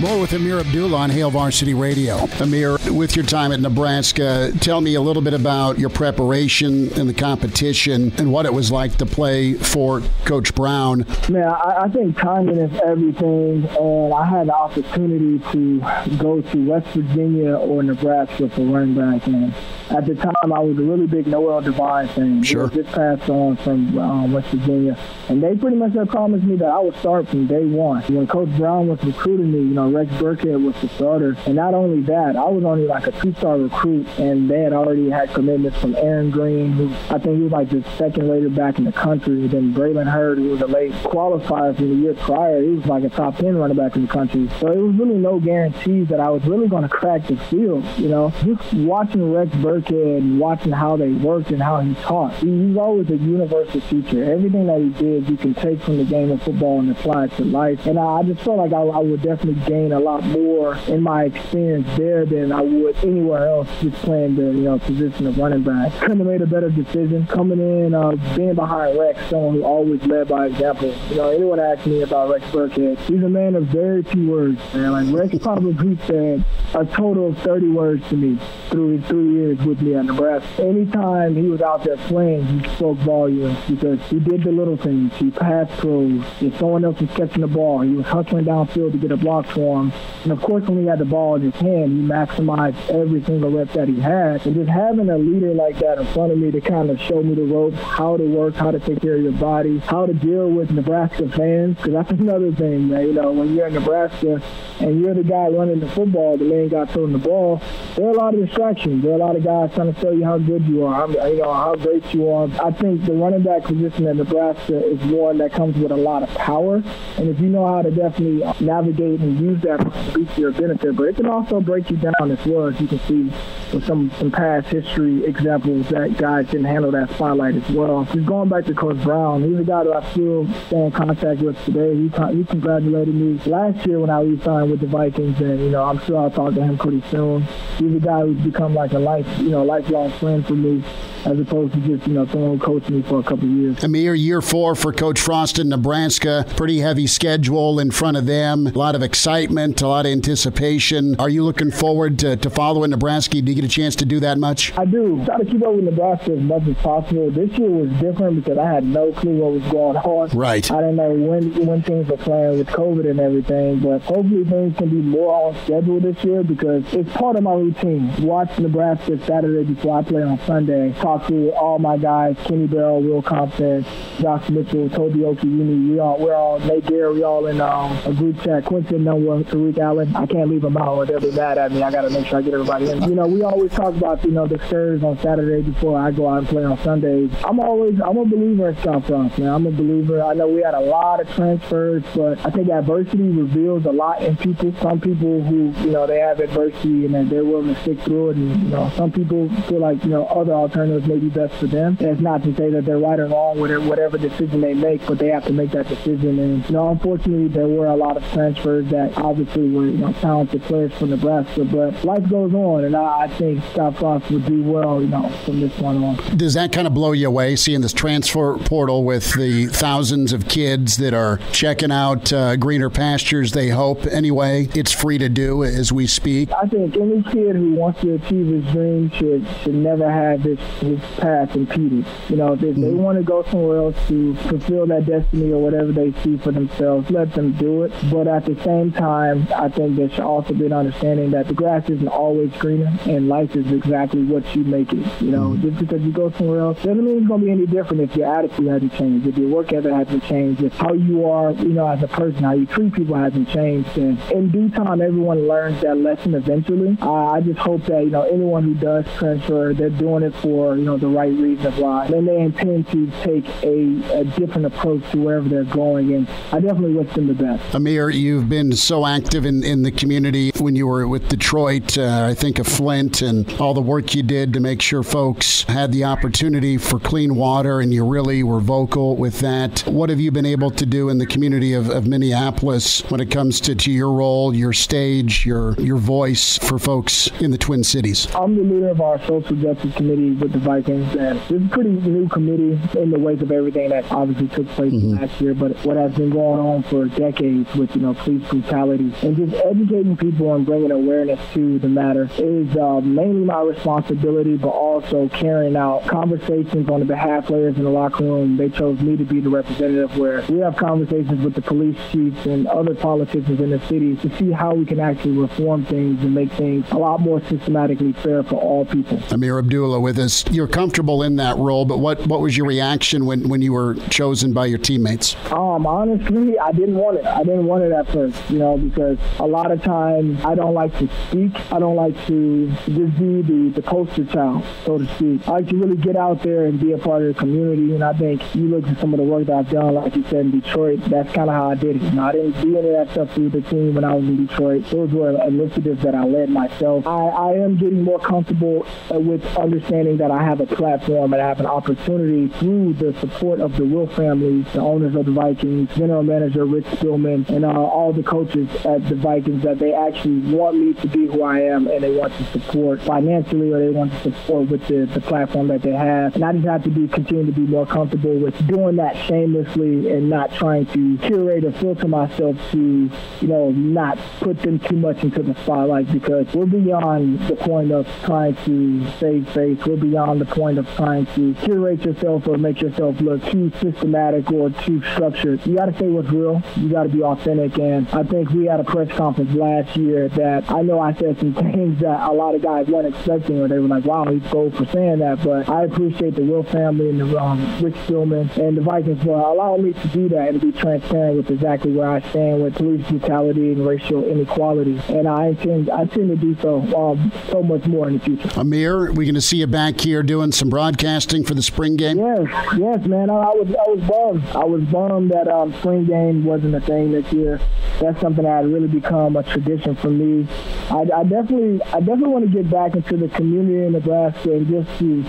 More with Ameer Abdullah on Hail Varsity Radio. Ameer, with your time at Nebraska, tell me a little bit about your preparation and the competition and what it was like to play for Coach Brown. Man, I, I think timing is everything, and I had the opportunity to go to West Virginia or Nebraska for running back. And at the time, I was a really big Noel Devine fan. Sure. Just passed on from um, West Virginia, and they pretty much had promised me that I would start from day one. When Coach Brown was recruiting me, you know, Uh, Rex Burkhead was the starter. And not only that, I was only like a two-star recruit, and they had already had commitments from Aaron Green, who I think he was like the second rated back in the country. Then Braylon Heard, who was a late qualifier from the year prior. He was like a top 10 running back in the country. So it was really no guarantees that I was really going to crack the field. You know, just watching Rex Burkhead and watching how they worked and how he taught. He, he's always a universal teacher. Everything that he did, you can take from the game of football and apply it to life. And I, I just felt like I, I would definitely gain a lot more in my experience there than I would anywhere else just playing the you know position of running back. Couldn't have made a better decision coming in, uh, being behind Rex, someone who always led by example. You know, anyone asks me about Rex Burkhead, he's a man of very few words, man. Like Rex probably said a total of 30 words to me through his three years with me at Nebraska. Anytime he was out there playing, he spoke volumes because he did the little things. He passed throws. If someone else was catching the ball, he was hustling downfield to get a block for And of course, when he had the ball in his hand, he maximized every single rep that he had. And just having a leader like that in front of me to kind of show me the ropes, how to work, how to take care of your body, how to deal with Nebraska fans, because that's another thing, man. You know, when you're in Nebraska and you're the guy running the football, the man got throwing the ball, there are a lot of distractions. There are a lot of guys trying to tell you how good you are, how, you know, how great you are. I think the running back position in Nebraska is one that comes with a lot of power. And if you know how to definitely navigate and use that to be your benefit, but it can also break you down as well, as you can see with some, some past history examples that guys didn't handle that spotlight as well. Just going back to Coach Brown, he's a guy that I still stay in contact with today. He, he congratulated me last year when I re-signed with the Vikings, and you know I'm sure I'll talk to him pretty soon. He's a guy who's become like a life, you know, lifelong friend for me as opposed to just, you know, someone who coached me for a couple years. Ameer, year four for Coach Frost in Nebraska. Pretty heavy schedule in front of them. A lot of excitement, a lot of anticipation. Are you looking forward to, to following Nebraska? Do you get a chance to do that much? I do. Try to keep up with Nebraska as much as possible. This year was different because I had no clue what was going on. Right. I didn't know when when things were playing with COVID and everything, but hopefully things can be more on schedule this year because it's part of my routine. Watch Nebraska Saturday before I play on Sunday. Talk to all my guys, Kenny Bell, Will Compton, Josh Mitchell, Toby Okiuni. We all, we're all, Nate Gerry, we all in um, a group chat. Quincy Enunwa, Tariq Allen. I can't leave them out or they'll be mad at me. I got to make sure I get everybody in. You know, we always talk about, you know, the stirs on Saturday before I go out and play on Sundays. I'm always, I'm a believer in South man. I'm a believer. I know we had a lot of transfers, but I think adversity reveals a lot in people. Some people who, you know, they have adversity and they're willing to stick through it. And, you know, some people feel like, you know, other alternatives may be best for them. And it's not to say that they're right or wrong with whatever decision they make, but they have to make that decision. And, you know, unfortunately, there were a lot of transfers that obviously were, you know, talented players from Nebraska. But life goes on, and I, I think Scott Frost would do well, you know, from this point on. Does that kind of blow you away, seeing this transfer portal with the thousands of kids that are checking out uh, greener pastures, they hope, anyway? It's free to do as we speak. I think any kid who wants to achieve his dream should, should never have his, his path impeded. You know, if mm-hmm. they want to go somewhere else to fulfill that destiny or whatever they see for themselves, let them do it. But at the same time, I think there should also be an understanding that the grass isn't always greener, and life is exactly what you make it. You know, mm-hmm. just because you go somewhere else doesn't mean it's going to be any different if your attitude hasn't changed, if your work ethic hasn't changed, if how you are, you know, as a person, how you treat people hasn't changed. And in due time, everyone learns that lesson eventually. Uh, I just hope that you know anyone who does transfer, they're doing it for you know the right reason why. And they intend to take a, a different approach to wherever they're going. And I definitely wish them the best. Ameer, you've been so active in, in the community when you were with Detroit, uh, I think of Flint, and all the work you did to make sure folks had the opportunity for clean water, and you really were vocal with that. What have you been able to do in the community of, of Minneapolis when it comes to, to your role, your stage, your, your voice for folks in the Twin Cities? I'm the leader of our social justice committee with the Vikings and it's a pretty new committee in the wake of everything that obviously took place mm-hmm. last year, but what has been going on for decades with, you know, police brutality and just educating people and bringing awareness to the matter is uh, mainly my responsibility, but also carrying out conversations on the behalf of players in the locker room. They chose me to be the representative where we have conversations with the police chiefs and other politicians in the city to see how we can actually reform things and make things a lot more systematically fair for all people. Ameer Abdullah with us. You're comfortable in that role, but what, what was your reaction when, when you were chosen by your teammates? Um, honestly, I didn't want it. I didn't want it at first, you know, because a lot of times I don't like to speak. I don't like to just be the, the poster child, so to speak. I like to really get out there and be a part of the community. And I think you look at some of the work that I've done, like you said in Detroit, that's kind of how I did it. You know, I didn't do any of that stuff through the team when I was in Detroit. Those were initiatives that I led myself. I, I am getting more comfortable with understanding that I have a platform and have an opportunity through the support of the Wilf family, the owners of the Vikings, general manager Rick Spielman, and uh, all the coaches at the Vikings that they actually want me to be who I am and they want to support financially or they want to support with the, the platform that they have. And I just have to be continue to be more comfortable with doing that shamelessly and not trying to curate or filter myself to, you know, not put them too much into the spotlight because we're beyond the point of trying to save face. We're beyond on the point of trying to curate yourself or make yourself look too systematic or too structured. You got to say what's real. You got to be authentic. And I think we had a press conference last year that I know I said some things that a lot of guys weren't expecting, or they were like, "Wow, he's gold for saying that." But I appreciate the Wilf family and the um, Rick Spielman and the Vikings for allowing me to do that and be transparent with exactly where I stand with police brutality and racial inequality. And I intend I intend to do so um, so much more in the future. Ameer, we're going to see you back here doing some broadcasting for the spring game. Yes, yes, man. I, I was I was bummed. I was bummed that um, spring game wasn't a thing this year. That's something that had really become a tradition for me. I, I definitely I definitely want to get back into the community in Nebraska and just to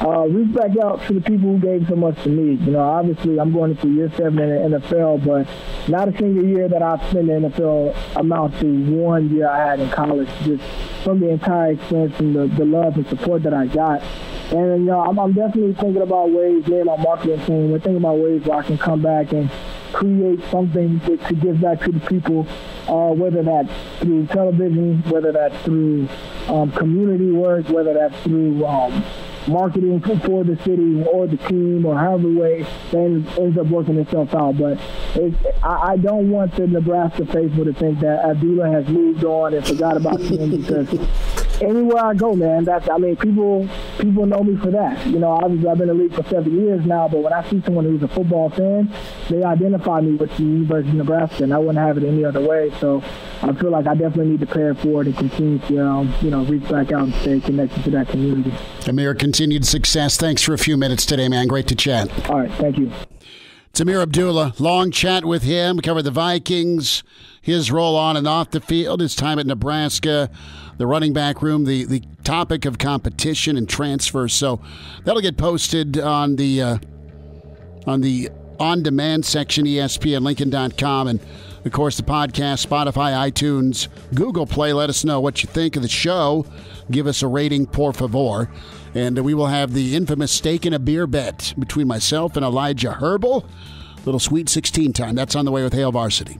uh, reach back out to the people who gave so much to me. You know, obviously I'm going into year seven in the NFL, but not a single year that I've spent in the NFL amounts to one year I had in college. Just from the entire experience and the, the love and support that I got. And you know, I'm, I'm definitely thinking about ways, me and my marketing team, we're thinking about ways where I can come back and create something to, to give back to the people, uh, whether that's through television, whether that's through um, community work, whether that's through um, marketing for the city or the team or however way then ends up working itself out. But I, I, don't want the Nebraska faithful to think that Abdullah has moved on and forgot about him because anywhere I go, man, that's I mean, people people know me for that. You know, obviously I've been in the league for seven years now, but when I see someone who's a football fan, they identify me with the University of Nebraska, and I wouldn't have it any other way. So I feel like I definitely need to pay it forward and continue to, um, you know, reach back out and stay connected to that community. Amir, continued success. Thanks for a few minutes today, man. Great to chat. All right, thank you. Samir Abdullah, long chat with him. We covered the Vikings, his role on and off the field, his time at Nebraska, the running back room, the, the topic of competition and transfer. So that'll get posted on the uh, on the on demand section, ESPNLincoln.com, and of course the podcast, Spotify, iTunes, Google Play. Let us know what you think of the show. Give us a rating, por favor. And we will have the infamous steak and a beer bet between myself and Elijah Herbel. Little Sweet 16 time. That's on the way with Hail Varsity.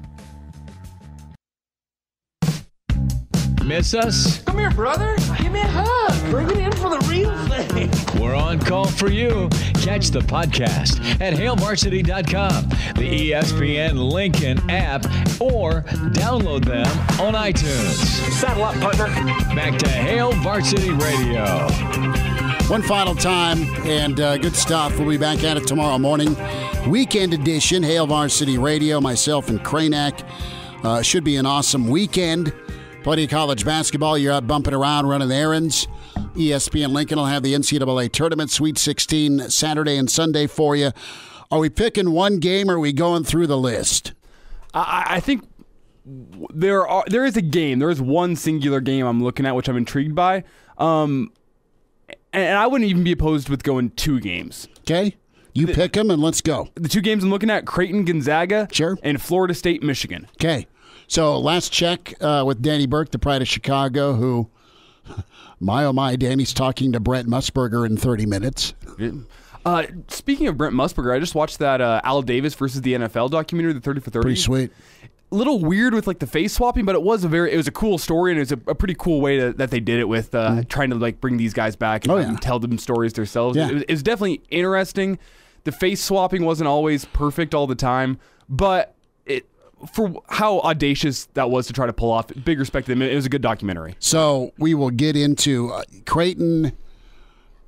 Miss us? Come here, brother. Give me a hug. Bring it in for the real thing. We're on call for you. Catch the podcast at hailvarsity.com, the ESPN Lincoln app, or download them on iTunes. Saddle up, partner. Back to Hail Varsity Radio. One final time, and uh, good stuff. We'll be back at it tomorrow morning. Weekend edition, Hail Varsity Radio, myself and Kranak. Uh, should be an awesome weekend. Plenty of college basketball. You're out bumping around, running errands. ESPN Lincoln will have the NCAA Tournament Sweet 16 Saturday and Sunday for you. Are we picking one game or are we going through the list? I, I think there are there is a game. There is one singular game I'm looking at which I'm intrigued by. Um, and I wouldn't even be opposed with going two games. Okay. You the, pick them and let's go. The two games I'm looking at Creighton, Gonzaga, sure. and Florida State, Michigan. Okay. So last check uh, with Danny Burke, the pride of Chicago, who, my oh my, Danny's talking to Brent Musburger in 30 minutes. Uh, speaking of Brent Musburger, I just watched that uh, Al Davis versus the NFL documentary, the 30 for 30. Pretty sweet little weird with like the face swapping, but it was a very it was a cool story and it was a, a pretty cool way to, that they did it with uh, mm. trying to like bring these guys back and, oh, yeah. tell them stories themselves. Yeah. It, was, it was definitely interesting. The face swapping wasn't always perfect all the time, but for how audacious that was to try to pull off. Big respect to them. It was a good documentary. So we will get into uh, Creighton.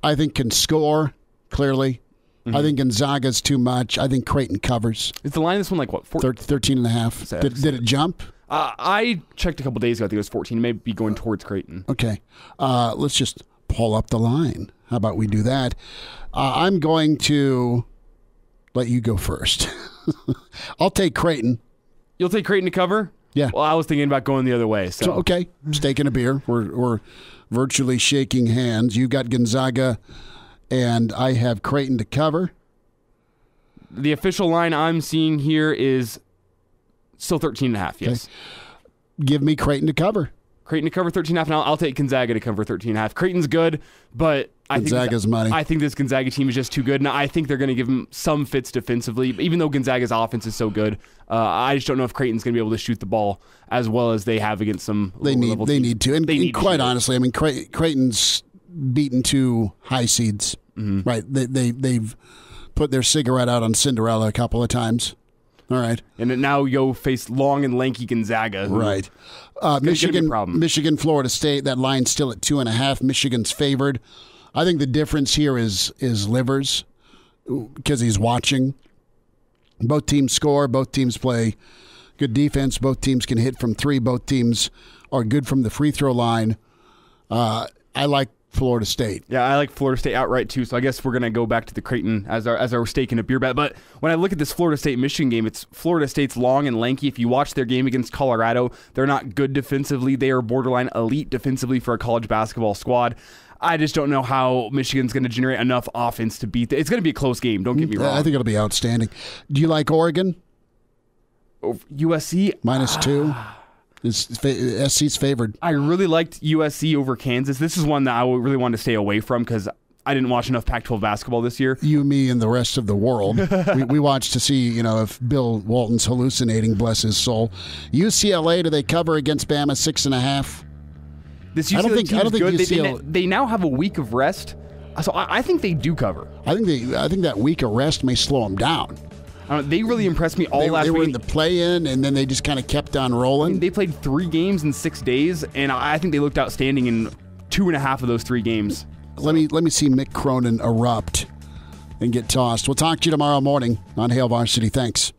I think can score clearly. Mm-hmm. I think Gonzaga's too much. I think Creighton covers. Is the line this one like what? 14? 13 and a half. Did, did it jump? Uh, I checked a couple days ago. I think it was 14. It may be going towards Creighton. Okay. Uh, let's just pull up the line. How about we do that? Uh, I'm going to let you go first. I'll take Creighton. You'll take Creighton to cover? Yeah. Well, I was thinking about going the other way. So, so okay, steak and a beer. We're we're virtually shaking hands. You got Gonzaga and I have Creighton to cover. The official line I'm seeing here is still 13 and a half, yes. Okay. Give me Creighton to cover. Creighton to cover 13 and a half, and I'll, I'll take Gonzaga to cover 13 and a half. Creighton's good, but I Gonzaga's think money. I think this Gonzaga team is just too good, and I think they're going to give them some fits defensively. Even though Gonzaga's offense is so good, uh, I just don't know if Creighton's going to be able to shoot the ball as well as they have against some. They need. They teams. need to, and, they and need quite to honestly, I mean Creighton's beaten two high seeds. Right? They they they've put their cigarette out on Cinderella a couple of times. All right. And now you'll face long and lanky Gonzaga. Right. Uh, gonna be a Michigan, problem. Michigan, Florida State. That line's still at two and a half. Michigan's favored. I think the difference here is is Livers because he's watching. Both teams score. Both teams play good defense. Both teams can hit from three. Both teams are good from the free throw line. Uh, I like Florida State. Yeah, I like Florida State outright too. So I guess we're gonna go back to the Creighton as our as our stake in a beer bet. But when I look at this Florida State Michigan game, it's Florida State's long and lanky. If you watch their game against Colorado, they're not good defensively. They are borderline elite defensively for a college basketball squad. I just don't know how Michigan's going to generate enough offense to beat. The, it's going to be a close game. Don't get me wrong. I think it'll be outstanding. Do you like Oregon oh, USC. minus two? Ah. Is fa- SC's favored? I really liked USC over Kansas. This is one that I really wanted to stay away from because I didn't watch enough Pac-12 basketball this year. you, me, and the rest of the world. we, we watched to see, you know, if Bill Walton's hallucinating, bless his soul. UCLA, do they cover against Bama six and a half? This I UCLA don't think- I don't think good. They, they, they now have a week of rest, so I, I think they do cover. I think they, I think that week of rest may slow them down. They really impressed me all They, last they were week. in the play-in, and then they just kind of kept on rolling. they played three games in six days, and I I think they looked outstanding in two and a half of those three games. Let me let me see Mick Cronin erupt and get tossed. We'll talk to you tomorrow morning on Hail Varsity. Thanks.